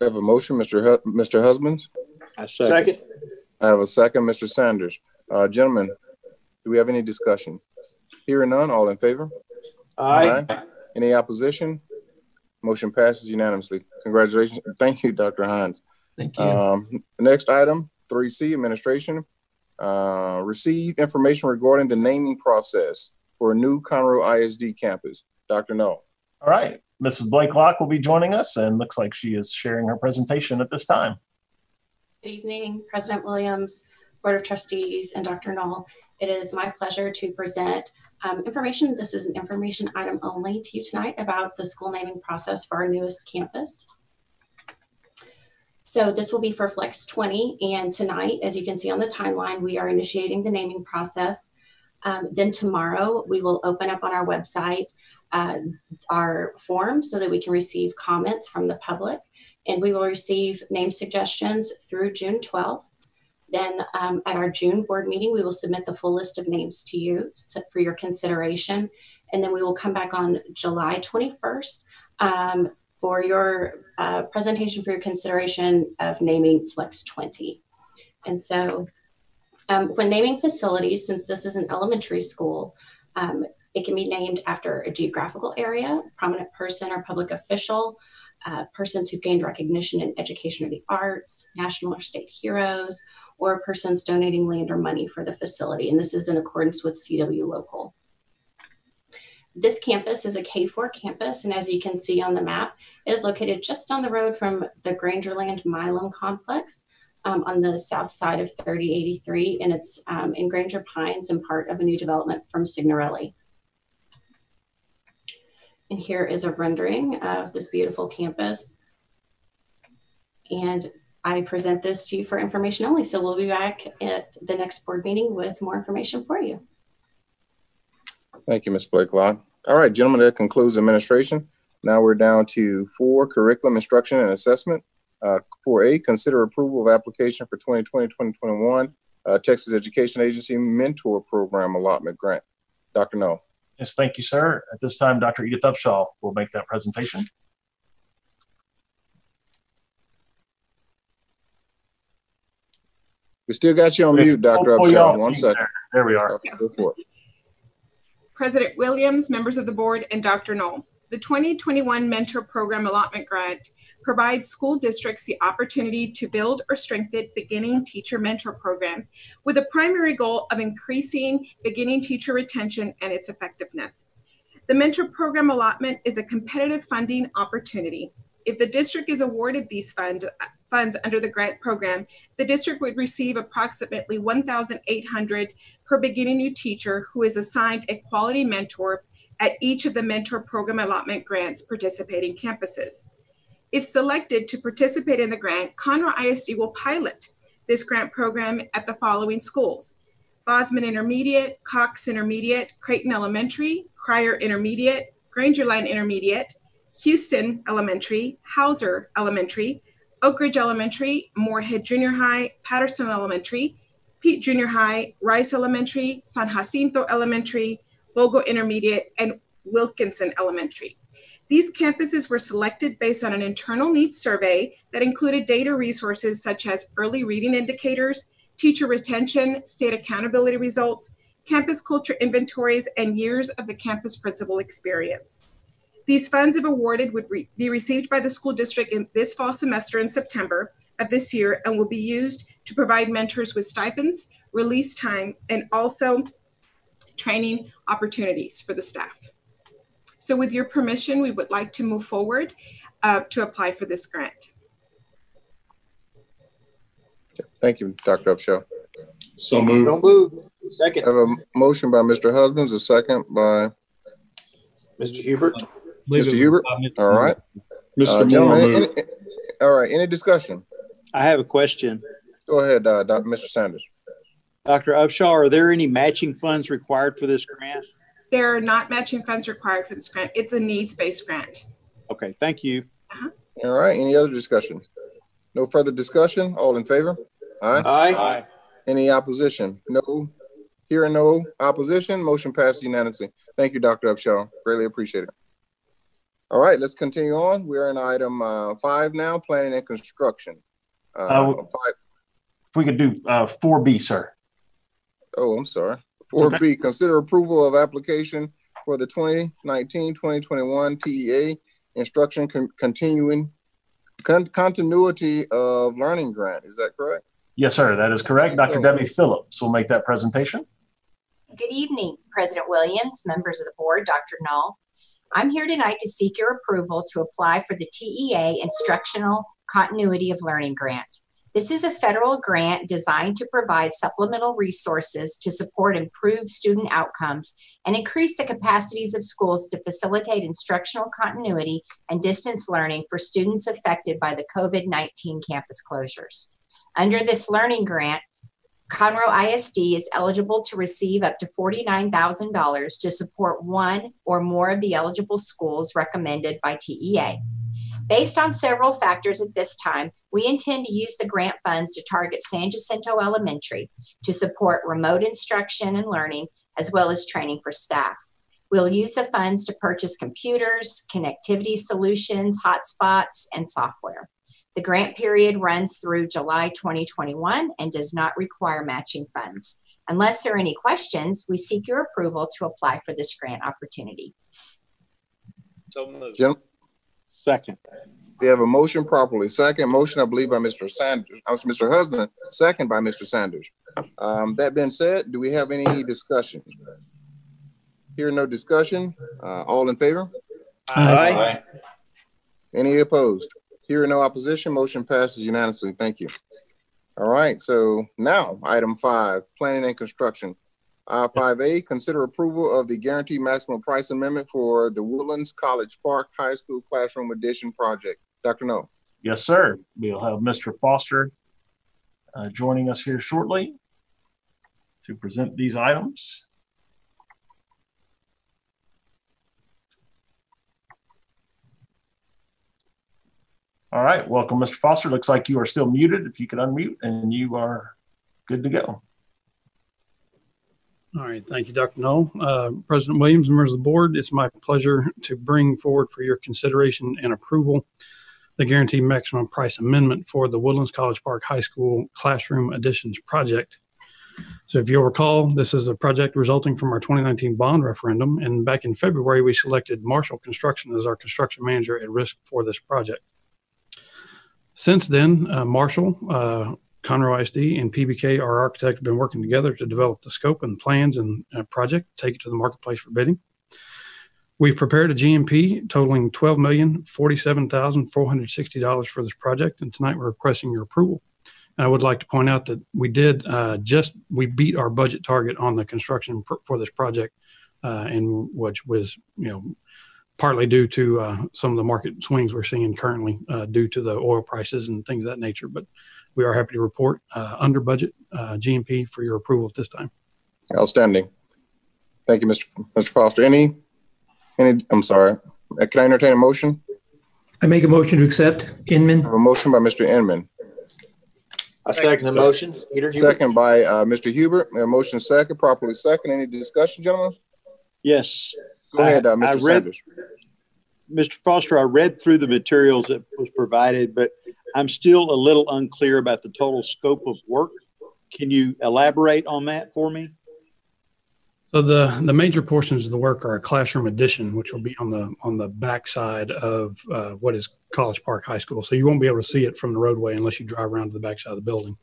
S1: I have a motion, Mr. Hu- Mr. Husbands.
S14: I second.
S1: I have a second, Mr. Sanders. Uh, gentlemen, do we have any discussions? Hearing none, all in favor?
S3: Aye.
S1: Any opposition? Motion passes unanimously. Congratulations. Thank you, Dr. Hines.
S5: Thank you.
S1: Um, next item, three C, administration. Uh, receive information regarding the naming process for a new Conroe ISD campus. Dr. Null.
S2: All right. Mrs. Blake Locke will be joining us and looks like she is sharing her presentation at this time.
S12: Good evening, President Williams, Board of Trustees, and Dr. Null. It is my pleasure to present um, information. This is an information item only to you tonight about the school naming process for our newest campus. So this will be for Flex 20. And tonight, as you can see on the timeline, we are initiating the naming process. Um, then tomorrow, we will open up on our website uh, our form so that we can receive comments from the public. And we will receive name suggestions through June 12th. Then um, at our June board meeting, we will submit the full list of names to you for your consideration. And then we will come back on July 21st um, for your uh, presentation for your consideration of naming Flex 20. And so um, when naming facilities, since this is an elementary school, um, it can be named after a geographical area, prominent person or public official, uh, persons who've gained recognition in education or the arts, national or state heroes, or persons donating land or money for the facility. And this is in accordance with CW local. This campus is a K4 campus, and as you can see on the map, it is located just on the road from the Grangerland Milam complex um, on the south side of 3083, and it's um, in Granger Pines and part of a new development from Signorelli. And here is a rendering of this beautiful campus. And I present this to you for information only. So we'll be back at the next board meeting with more information for you.
S1: Thank you, Ms. Blake Locke. All right, gentlemen, that concludes administration. Now we're down to four, curriculum instruction and assessment. Uh, four A, consider approval of application for 2020-2021 uh, Texas Education Agency Mentor Program Allotment Grant. Dr. Null.
S2: Yes, thank you, sir. At this time, Dr. Edith Upshaw will make that presentation.
S1: We still got you on mute, Dr.
S2: Oh, oh,
S1: Upshaw. One second.
S2: There, there we are.
S1: Okay, Go for it.
S16: President Williams, members of the board, and Dr. Null. The 2021 Mentor Program Allotment Grant provides school districts the opportunity to build or strengthen beginning teacher mentor programs with a primary goal of increasing beginning teacher retention and its effectiveness. The mentor program allotment is a competitive funding opportunity. If the district is awarded these fund, funds under the grant program, the district would receive approximately 1,800 per beginning new teacher who is assigned a quality mentor at each of the mentor program allotment grants participating campuses. If selected to participate in the grant, Conroe ISD will pilot this grant program at the following schools. Bozman Intermediate, Cox Intermediate, Creighton Elementary, Cryar Intermediate, Grangerland Intermediate, Houston Elementary, Hauser Elementary, Oak Ridge Elementary, Moorhead Junior High, Patterson Elementary, Peet Junior High, Rice Elementary, San Jacinto Elementary, Vogel Intermediate, and Wilkinson Elementary. These campuses were selected based on an internal needs survey that included data resources such as early reading indicators, teacher retention, state accountability results, campus culture inventories, and years of the campus principal experience. These funds, if awarded, would re- be received by the school district in this fall semester in September of this year and will be used to provide mentors with stipends, release time, and also training opportunities for the staff. So with your permission, we would like to move forward uh, to apply for this grant.
S1: Thank you, Dr. Upshaw.
S6: So moved.
S3: Don't move.
S1: I
S3: Second,
S1: have a motion by Mr. Husbands, a second by
S3: Mr. Hubert.
S1: Mr. Hubert. All right. Uh,
S6: Mr. Moore
S1: gentlemen,
S6: moved.
S1: any- All right, any discussion?
S14: I have a question.
S1: Go ahead, uh, Doc- Mr. Sanders.
S14: Dr. Upshaw, are there any matching funds required for this grant?
S16: There are not matching funds required for this grant. It's a needs-based grant.
S14: Okay, thank you.
S1: All right, any other discussion? No further discussion? All in favor? Aye.
S3: Aye.
S1: Any opposition? No. Hearing no opposition, motion passed unanimously. Thank you, Dr. Upshaw. Greatly appreciate it. All right, let's continue on. We are in item uh, five now, planning and construction. Uh,
S2: Uh,
S1: five,
S2: If we could do uh, 4B, sir.
S1: oh, I'm sorry. Four B, consider approval of application for the 2019-2021 TEA instruction con- continuing con- continuity of learning grant. Is that correct?
S2: Yes, sir. That is correct.
S1: Let's
S2: Dr.
S1: go.
S2: Debbie Phillips will make that presentation.
S17: Good evening, President Williams, members of the board, Dr. Null. I'm here tonight to seek your approval to apply for the TEA Instructional Continuity of Learning Grant. This is a federal grant designed to provide supplemental resources to support improved student outcomes and increase the capacities of schools to facilitate instructional continuity and distance learning for students affected by the COVID 19 campus closures. Under this learning grant, Conroe ISD is eligible to receive up to $49,000 to support one or more of the eligible schools recommended by TEA. Based on several factors at this time, we intend to use the grant funds to target San Jacinto Elementary to support remote instruction and learning, as well as training for staff. We'll use the funds to purchase computers, connectivity solutions, hotspots, and software. The grant period runs through July 2021 and does not require matching funds. Unless there are any questions, we seek your approval to apply for this grant opportunity.
S14: So moved.
S1: Jim,
S14: Second.
S1: we have a motion properly. Second motion, I believe by Mr. Sanders, I was Mr. Husband, second by Mr. Sanders. Um, that being said, do we have any discussion? Here, no discussion, uh, all in favor?
S3: Aye.
S1: Any opposed? Here, no opposition, motion passes unanimously. Thank you. All right, so now, item five, planning and construction. Uh, five A, consider approval of the guaranteed maximum price amendment for the Woodlands College Park High School Classroom Addition Project. Dr. Null.
S2: Yes, sir. We'll have Mr. Foster uh, joining us here shortly to present these items. All right, welcome, Mr. Foster. Looks like you are still muted. If you could unmute and you are good to go.
S18: All right, thank you, Dr. Null. Uh, President Williams, members of the board, it's my pleasure to bring forward for your consideration and approval the guaranteed maximum price amendment for the Woodlands College Park High School Classroom Additions Project. So if you'll recall, this is a project resulting from our 2019 bond referendum. And back in February, we selected Marshall Construction as our construction manager at risk for this project. Since then, uh, Marshall, uh, Conroe ISD, and PBK, our architect, have been working together to develop the scope and plans and uh, project, take it to the marketplace for bidding. We've prepared a GMP totaling $12,047,460 for this project, and tonight we're requesting your approval. And I would like to point out that we did uh, just we beat our budget target on the construction pr- for this project, uh, and which was you know partly due to uh, some of the market swings we're seeing currently uh, due to the oil prices and things of that nature. But we are happy to report uh, under budget uh, GMP for your approval at this time.
S1: Outstanding. Thank you, Mr. Mr. Foster. Any, any, I'm sorry. Uh, Can I entertain a motion?
S19: I make a motion to accept Inman.
S1: I have a motion by Mr. Inman,
S3: I second the motion. Skeeter Hubert.
S1: second by uh, Mr. Hubert. A motion second, properly second. Any discussion, gentlemen?
S14: Yes.
S1: Go ahead, uh,
S14: I- I
S1: Mr.
S14: read-
S1: Sanders.
S14: Mr. Foster, I read through the materials that was provided, but I'm still a little unclear about the total scope of work. Can you elaborate on that for me?
S18: So the the major portions of the work are a classroom addition, which will be on the on the backside of uh, what is College Park High School. So you won't be able to see it from the roadway unless you drive around to the backside of the building.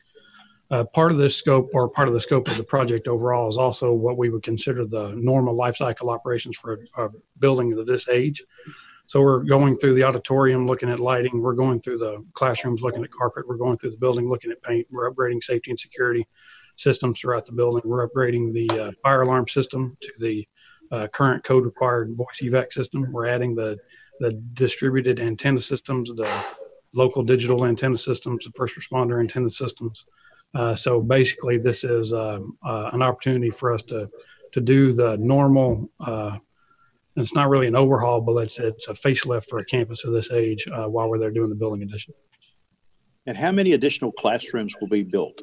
S18: Uh, part of this scope, or part of the scope of the project overall, is also what we would consider the normal life cycle operations for a, a building of this age. So we're going through the auditorium, looking at lighting. We're going through the classrooms, looking at carpet. We're going through the building, looking at paint. We're upgrading safety and security systems throughout the building. We're upgrading the uh, fire alarm system to the uh, current code required voice evac system. We're adding the the distributed antenna systems, the local digital antenna systems, the first responder antenna systems. Uh, so basically, this is um, uh, an opportunity for us to to do the normal. Uh, it's not really an overhaul, but it's it's a facelift for a campus of this age uh, while we're there doing the building addition.
S14: And how many additional classrooms will be built?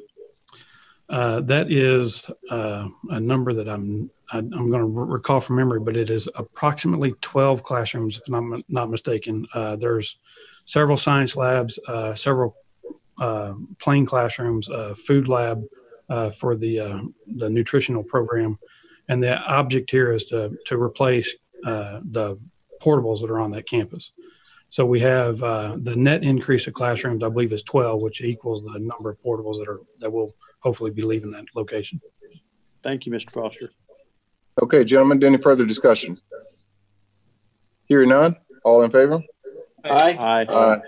S18: Uh, that is uh, a number that I'm I, am i am going to recall from memory, but it is approximately 12 classrooms, if I'm not mistaken. Uh, there's several science labs, uh, several uh, plain classrooms, a food lab for the the nutritional program, and the object here is to to replace Uh, the portables that are on that campus. So we have uh, the net increase of classrooms, I believe, is 12, which equals the number of portables that are that will hopefully be leaving that location.
S14: Thank you, Mr. Foster.
S1: Okay, gentlemen, any further discussion? Hearing none, all in favor?
S14: Aye.
S1: Aye. Aye.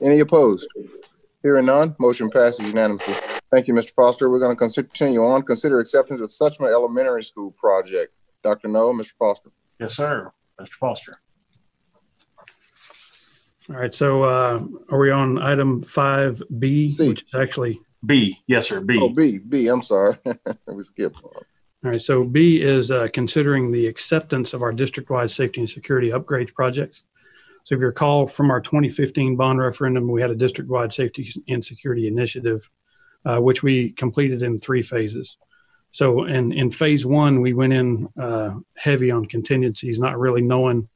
S1: Any opposed? Hearing none, motion passes unanimously. Thank you, Mr. Foster. We're going to continue on. Consider acceptance of Suchma Elementary School project. Dr. Null, Mr. Foster.
S2: Yes, sir. Mr. Foster.
S18: All right, so uh, are we on item five B,
S1: C.
S18: which is actually
S2: B. Yes, sir. B.
S1: Oh, B, B, I'm sorry. we skipped one.
S18: All right, so B is uh, considering the acceptance of our district-wide safety and security upgrades projects. So if you recall from our 2015 bond referendum, we had a district-wide safety and security initiative, uh, which we completed in three phases. So in, in phase one, we went in uh, heavy on contingencies, not really knowing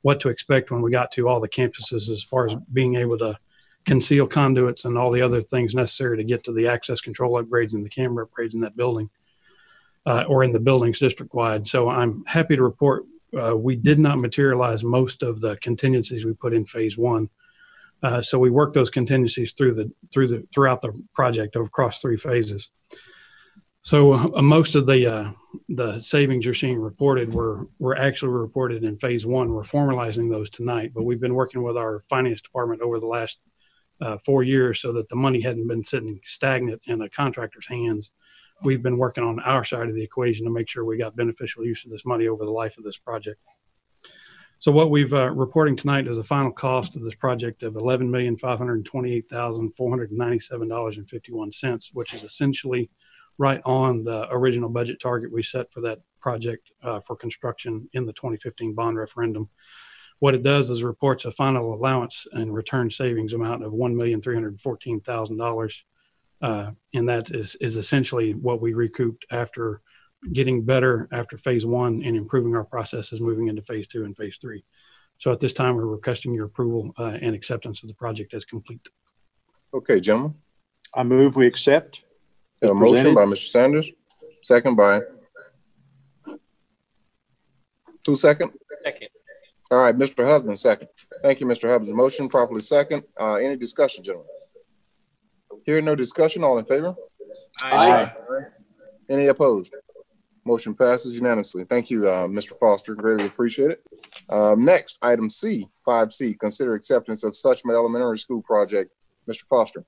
S18: what to expect when we got to all the campuses as far as being able to conceal conduits and all the other things necessary to get to the access control upgrades and the camera upgrades in that building uh, or in the buildings district wide. So I'm happy to report uh, we did not materialize most of the contingencies we put in phase one. Uh, so we worked those contingencies through the through the throughout the project across three phases. So uh, most of the uh, the savings you're seeing reported were were actually reported in phase one. We're formalizing those tonight, but we've been working with our finance department over the last uh, four years so that the money hadn't been sitting stagnant in a contractor's hands. We've been working on our side of the equation to make sure we got beneficial use of this money over the life of this project. So what we've uh, reporting tonight is a final cost of this project of eleven million five hundred twenty-eight thousand four hundred ninety-seven dollars and fifty-one cents, which is essentially right on the original budget target we set for that project uh, for construction in the 2015 bond referendum. What it does is reports a final allowance and return savings amount of one million three hundred fourteen thousand dollars, uh, and that is is essentially what we recouped after getting better after phase one and improving our processes moving into phase two and phase three. So at this time, we're requesting your approval uh, and acceptance of the project as complete.
S1: Okay, gentlemen.
S14: I move we accept.
S1: A motion by Mr. Sanders, second by. Two second?
S20: Second.
S1: All right, Mr. Husband, second. Thank you, Mr. Husband. Motion properly second. Uh, any discussion, gentlemen? Hearing no discussion, all in favor?
S20: Aye.
S1: Any opposed? Motion passes unanimously. Thank you, uh, Mr. Foster. Greatly appreciate it. Um, next, item C, five C, consider acceptance of Suchma Elementary School project. Mr. Foster.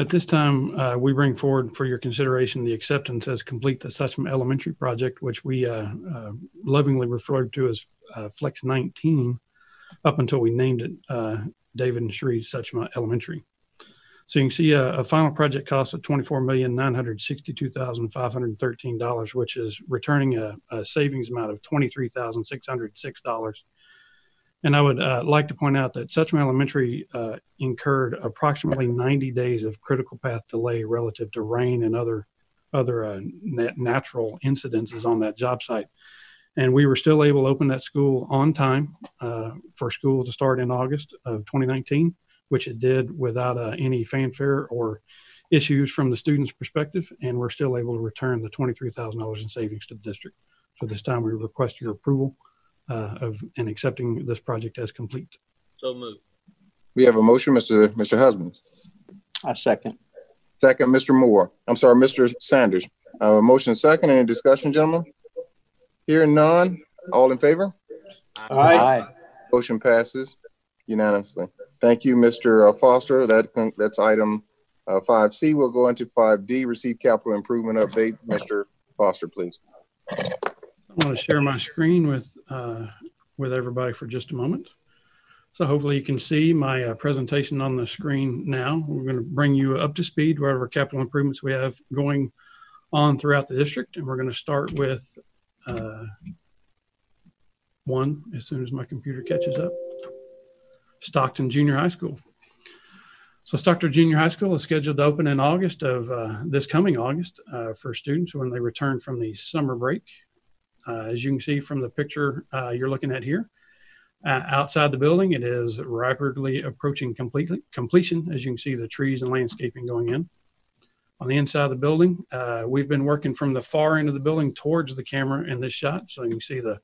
S18: At this time, uh, we bring forward for your consideration the acceptance as complete the Suchma Elementary project, which we uh, uh, lovingly referred to as uh, Flex 19 up until we named it uh, David and Sheree Suchma Elementary. So you can see a, a final project cost of $24,962,513, which is returning a, a savings amount of $23,606 and I would uh, like to point out that Suchma Elementary uh, incurred approximately 90 days of critical path delay relative to rain and other other uh, nat- natural incidences on that job site. And we were still able to open that school on time uh, for school to start in August of 2019, which it did without uh, any fanfare or issues from the students' perspective. And we're still able to return the $23,000 in savings to the district. So this time we request your approval uh, of and accepting this project as complete.
S14: So moved.
S1: We have a motion, Mr. Mr. Husband.
S14: I second.
S1: Second, Mr. Moore. I'm sorry, Mr. Sanders. Uh, motion second. Any discussion, gentlemen? Hearing none. All in favor?
S14: Aye.
S1: Motion passes unanimously. Thank you, Mr. Foster. That that's item uh, five C. We'll go into five D. Receive capital improvement update. Mr. Foster, please.
S18: Want to share my screen with uh, with everybody for just a moment. So hopefully you can see my uh, presentation on the screen now. We're going to bring you up to speed whatever capital improvements we have going on throughout the district, and we're going to start with uh, one as soon as my computer catches up. Stockton Junior High School. So Stockton Junior High School is scheduled to open in August of uh, this coming August uh, for students when they return from the summer break. Uh, as you can see from the picture uh, you're looking at here, uh, outside the building, it is rapidly approaching completely, completion. As you can see, the trees and landscaping going in. On the inside of the building, we've been working from the far end of the building towards the camera in this shot. So you can see the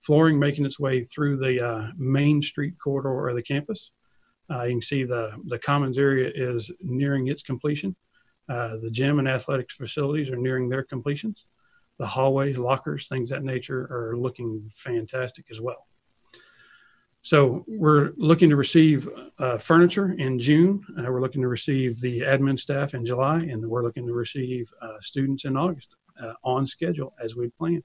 S18: flooring making its way through the main street corridor of the campus. Uh, you can see the, the commons area is nearing its completion. Uh, the gym and athletics facilities are nearing their completions. The hallways, lockers, things that nature are looking fantastic as well. So we're looking to receive uh, furniture in June. Uh, we're looking to receive the admin staff in July, and we're looking to receive uh, students in August uh, on schedule as we planned.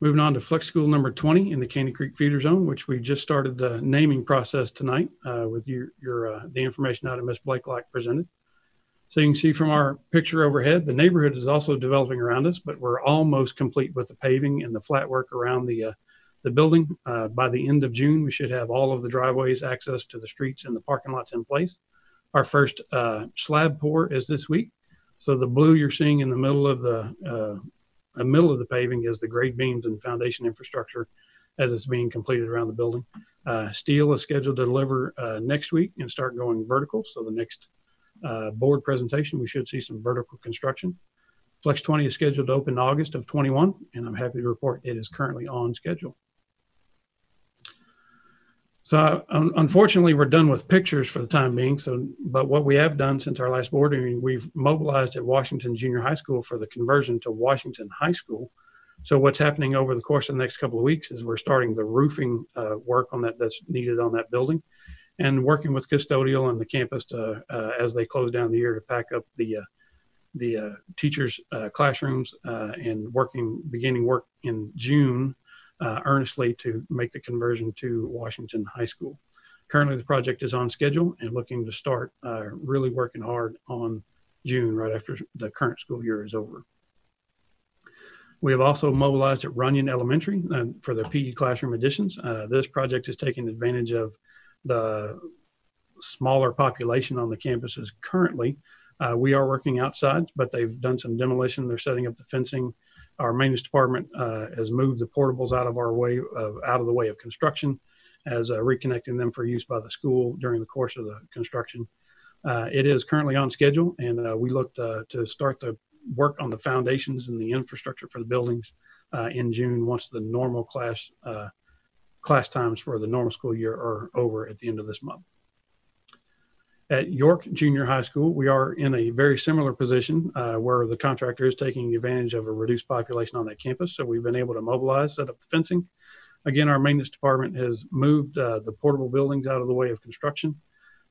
S18: Moving on to Flex School number 20 in the Caney Creek Feeder Zone, which we just started the naming process tonight uh, with your, your uh, the information out of Ms. Blake Locke presented. So you can see from our picture overhead, the neighborhood is also developing around us, but we're almost complete with the paving and the flat work around the uh, the building. Uh, by the end of June, we should have all of the driveways, access to the streets, and the parking lots in place. Our first uh, slab pour is this week. So the blue you're seeing in the middle of the uh, the middle of the paving is the grade beams and foundation infrastructure as it's being completed around the building. Uh, steel is scheduled to deliver uh, next week and start going vertical. So the next uh, board presentation, we should see some vertical construction. Flex 20 is scheduled to open August of 21, and I'm happy to report it is currently on schedule. So um, unfortunately, we're done with pictures for the time being. So, but what we have done since our last board meeting, we've mobilized at Washington Junior High School for the conversion to Washington High School. So what's happening over the course of the next couple of weeks is we're starting the roofing uh, work on that that's needed on that building, and working with custodial and the campus to, uh, as they close down the year to pack up the uh, the uh, teachers' uh, classrooms uh, and working beginning work in June uh, earnestly to make the conversion to Washington High School. Currently, the project is on schedule and looking to start really working hard on June right after the current school year is over. We have also mobilized at Runyan Elementary for the PE classroom additions. This project is taking advantage of the smaller population on the campuses currently. Uh, we are working outside, but they've done some demolition. They're setting up the fencing our maintenance department uh, has moved the portables out of our way of out of the way of construction, as uh, reconnecting them for use by the school during the course of the construction. Uh, it is currently on schedule, and uh, we look to, to start the work on the foundations and the infrastructure for the buildings uh, in June once the normal class uh, class times for the normal school year are over at the end of this month. At York Junior High School, we are in a very similar position uh, where the contractor is taking advantage of a reduced population on that campus. So we've been able to mobilize, set up the fencing. Again, our maintenance department has moved uh, the portable buildings out of the way of construction.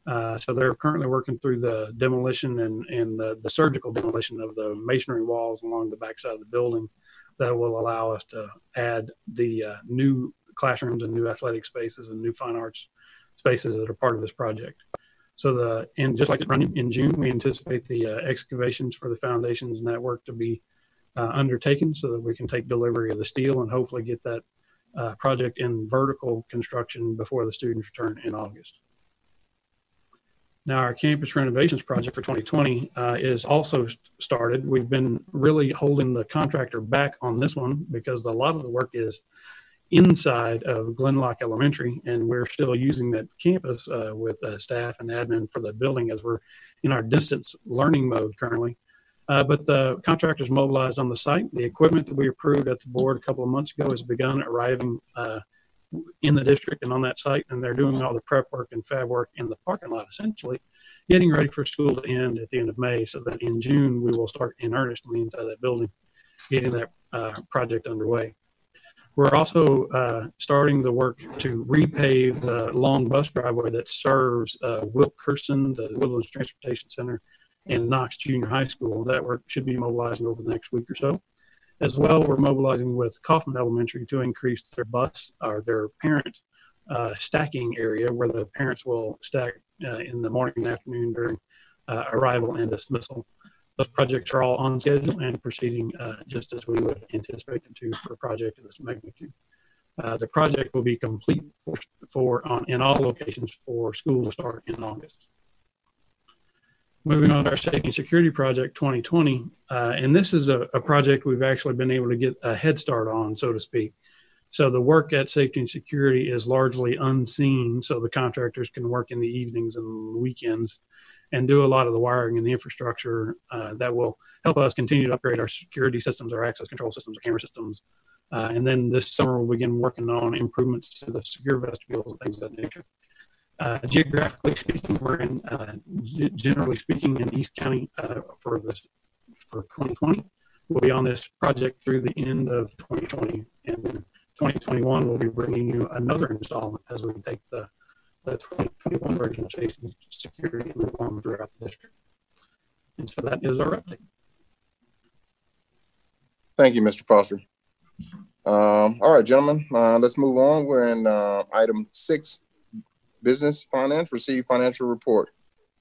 S18: Uh, so they're currently working through the demolition and, and the, the, surgical demolition of the masonry walls along the backside of the building that will allow us to add the uh, new classrooms and new athletic spaces and new fine arts spaces that are part of this project. So the and just like running in June, we anticipate the uh, excavations for the foundations and that work to be uh, undertaken so that we can take delivery of the steel and hopefully get that uh, project in vertical construction before the students return in August. Now, our campus renovations project for 2020 uh, is also st- started. We've been really holding the contractor back on this one because a lot of the work is inside of Glen Loch Elementary, and we're still using that campus uh, with uh, staff and admin for the building as we're in our distance learning mode currently. Uh, but the contractors mobilized on the site. The equipment that we approved at the board a couple of months ago has begun arriving uh, in the district and on that site, and they're doing all the prep work and fab work in the parking lot, essentially, getting ready for school to end at the end of May, so that in June we will start in earnest inside that building, getting that uh, project underway. We're also uh, starting the work to repave the long bus driveway that serves uh, Wilkerson, the Woodlands Transportation Center, and Knox Junior High School. That work should be mobilizing over the next week or so. As well, we're mobilizing with Kaufman Elementary to increase their bus or their parent uh, stacking area where the parents will stack uh, in the morning and afternoon during uh, arrival and dismissal. Those projects are all on schedule and proceeding uh, just as we would anticipate them to for a project of this magnitude. Uh, the project will be complete for, for on, in all locations for school to start in August. Moving on to our safety and security project 2020, uh, and this is a, a project we've actually been able to get a head start on, so to speak. So the work at safety and security is largely unseen, so the contractors can work in the evenings and weekends and do a lot of the wiring and the infrastructure uh, that will help us continue to upgrade our security systems, our access control systems, our camera systems. Uh, and then this summer we'll begin working on improvements to the secure vestibules and things of that nature. Uh, geographically speaking, we're in, uh, g- generally speaking, in East County uh, for this for 2020. We'll be on this project through the end of 2020, and then 2021 we'll be bringing you another installment as we take the the 2021 version of safety and security and move on throughout the district. And so that is our update.
S1: Thank you, Mr. Foster. Um, all right, gentlemen, uh, let's move on. We're in uh, item six, business finance, receive financial report.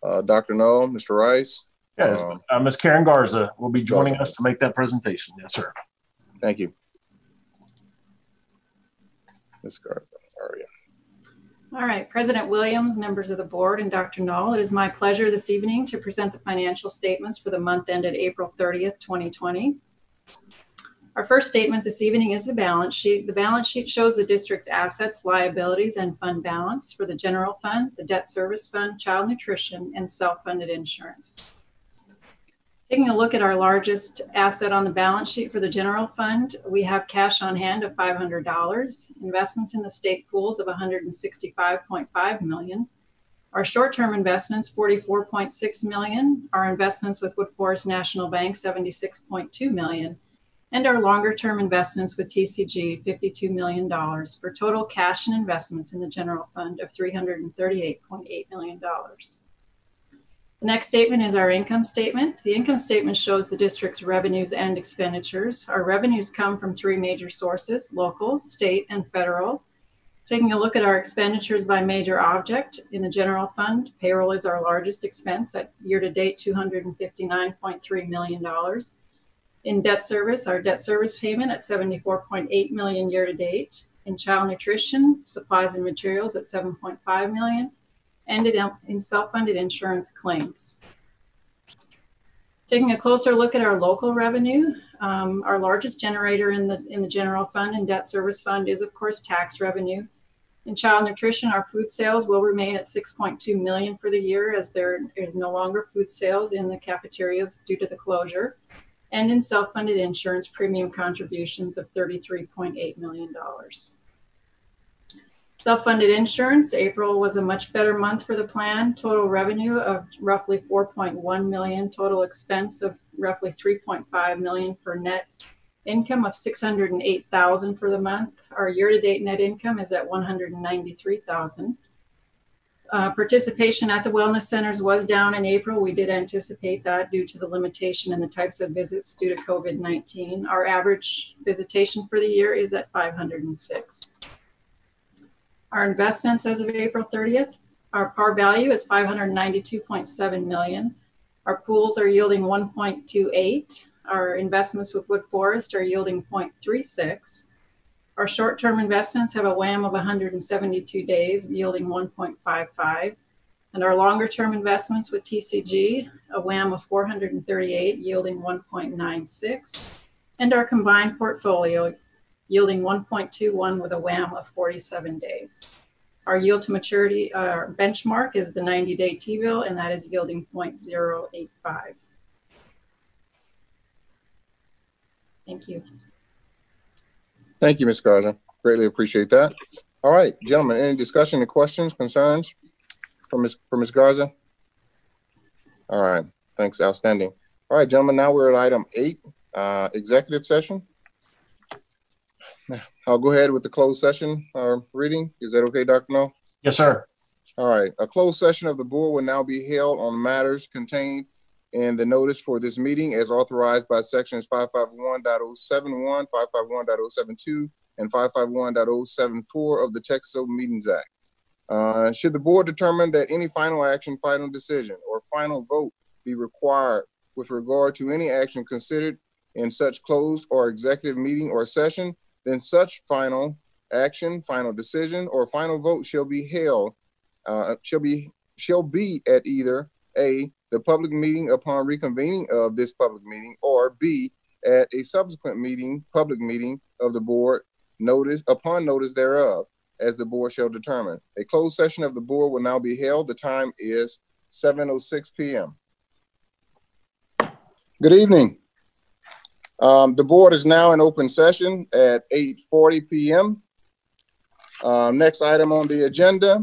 S1: Uh, Dr. Null, Mr. Rice.
S2: Yes,
S1: um,
S2: uh, Ms. Karen Garza will be
S1: Ms.
S2: joining
S1: Garza.
S2: us to make that presentation. Yes, sir.
S1: Thank you. Ms. Garza, how are you?
S20: All right, President Williams, members of the board, and Dr. Null, it is my pleasure this evening to present the financial statements for the month ended April 30th, 2020. Our first statement this evening is the balance sheet. The balance sheet shows the district's assets, liabilities, and fund balance for the general fund, the debt service fund, child nutrition, and self-funded insurance. Taking a look at our largest asset on the balance sheet for the general fund, we have cash on hand of $500, investments in the state pools of 165.5 million, Our short-term investments, 44.6 million, Our investments with Wood Forest National Bank, 76.2 million, And our longer-term investments with TCG, $52 million for total cash and investments in the general fund of $338.8 million. The next statement is our income statement. The income statement shows the district's revenues and expenditures. Our revenues come from three major sources, local, state, and federal. Taking a look at our expenditures by major object, in the general fund, payroll is our largest expense at year-to-date $259.3 million. In debt service, our debt service payment at 74.8 million year-to-date. In child nutrition, supplies and materials at 7.5 million in, in self-funded insurance claims. Taking a closer look at our local revenue, um, our largest generator in the in the general fund and debt service fund is of course tax revenue. In child nutrition, our food sales will remain at 6.2 million for the year as there is no longer food sales in the cafeterias due to the closure. And in self-funded insurance, premium contributions of $33.8 million. Self-funded insurance, April was a much better month for the plan. Total revenue of roughly 4.1 million, total expense of roughly 3.5 million for net income of 608,000 for the month. Our year-to-date net income is at 193,000. Uh, participation at the wellness centers was down in April. We did anticipate that due to the limitation in the types of visits due to COVID-19. Our average visitation for the year is at 506. Our investments as of April 30th, our par value is 592.7 million. Our pools are yielding 1.28. Our investments with Woodforest are yielding 0.36. Our short-term investments have a WAM of 172 days, yielding 1.55. And our longer-term investments with TCG, a WAM of 438 yielding 1.96, and our combined portfolio yielding 1.21 with a WAM of 47 days. Our yield to maturity uh, benchmark is the 90-day T-bill, and that is yielding 0.085. Thank you.
S1: Thank you, Ms. Garza. Greatly appreciate that. All right, gentlemen, any discussion, any questions, concerns from Ms. from Ms. Garza? All right, thanks, outstanding. All right, gentlemen, now we're at item eight, uh, executive session. I'll go ahead with the closed session uh, reading. Is that okay, Dr. No?
S2: Yes, sir.
S1: All right, a closed session of the board will now be held on matters contained in the notice for this meeting as authorized by sections 551.071, 551.072, and 551.074 of the Texas Open Meetings Act. Uh, should the board determine that any final action, final decision, or final vote be required with regard to any action considered in such closed or executive meeting or session, then such final action, final decision, or final vote shall be held, uh, shall be shall be at either a the public meeting upon reconvening of this public meeting, or b at a subsequent meeting, public meeting of the board, notice upon notice thereof, as the board shall determine. A closed session of the board will now be held. The time is 7:06 p.m. Good evening. Um, the board is now in open session at 8:40 p.m. Uh, next item on the agenda,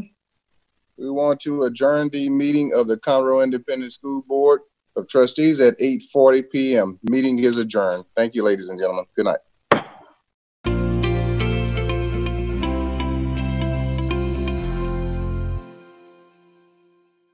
S1: we want to adjourn the meeting of the Conroe Independent School Board of Trustees at 8:40 p.m. Meeting is adjourned. Thank you, ladies and gentlemen. Good night.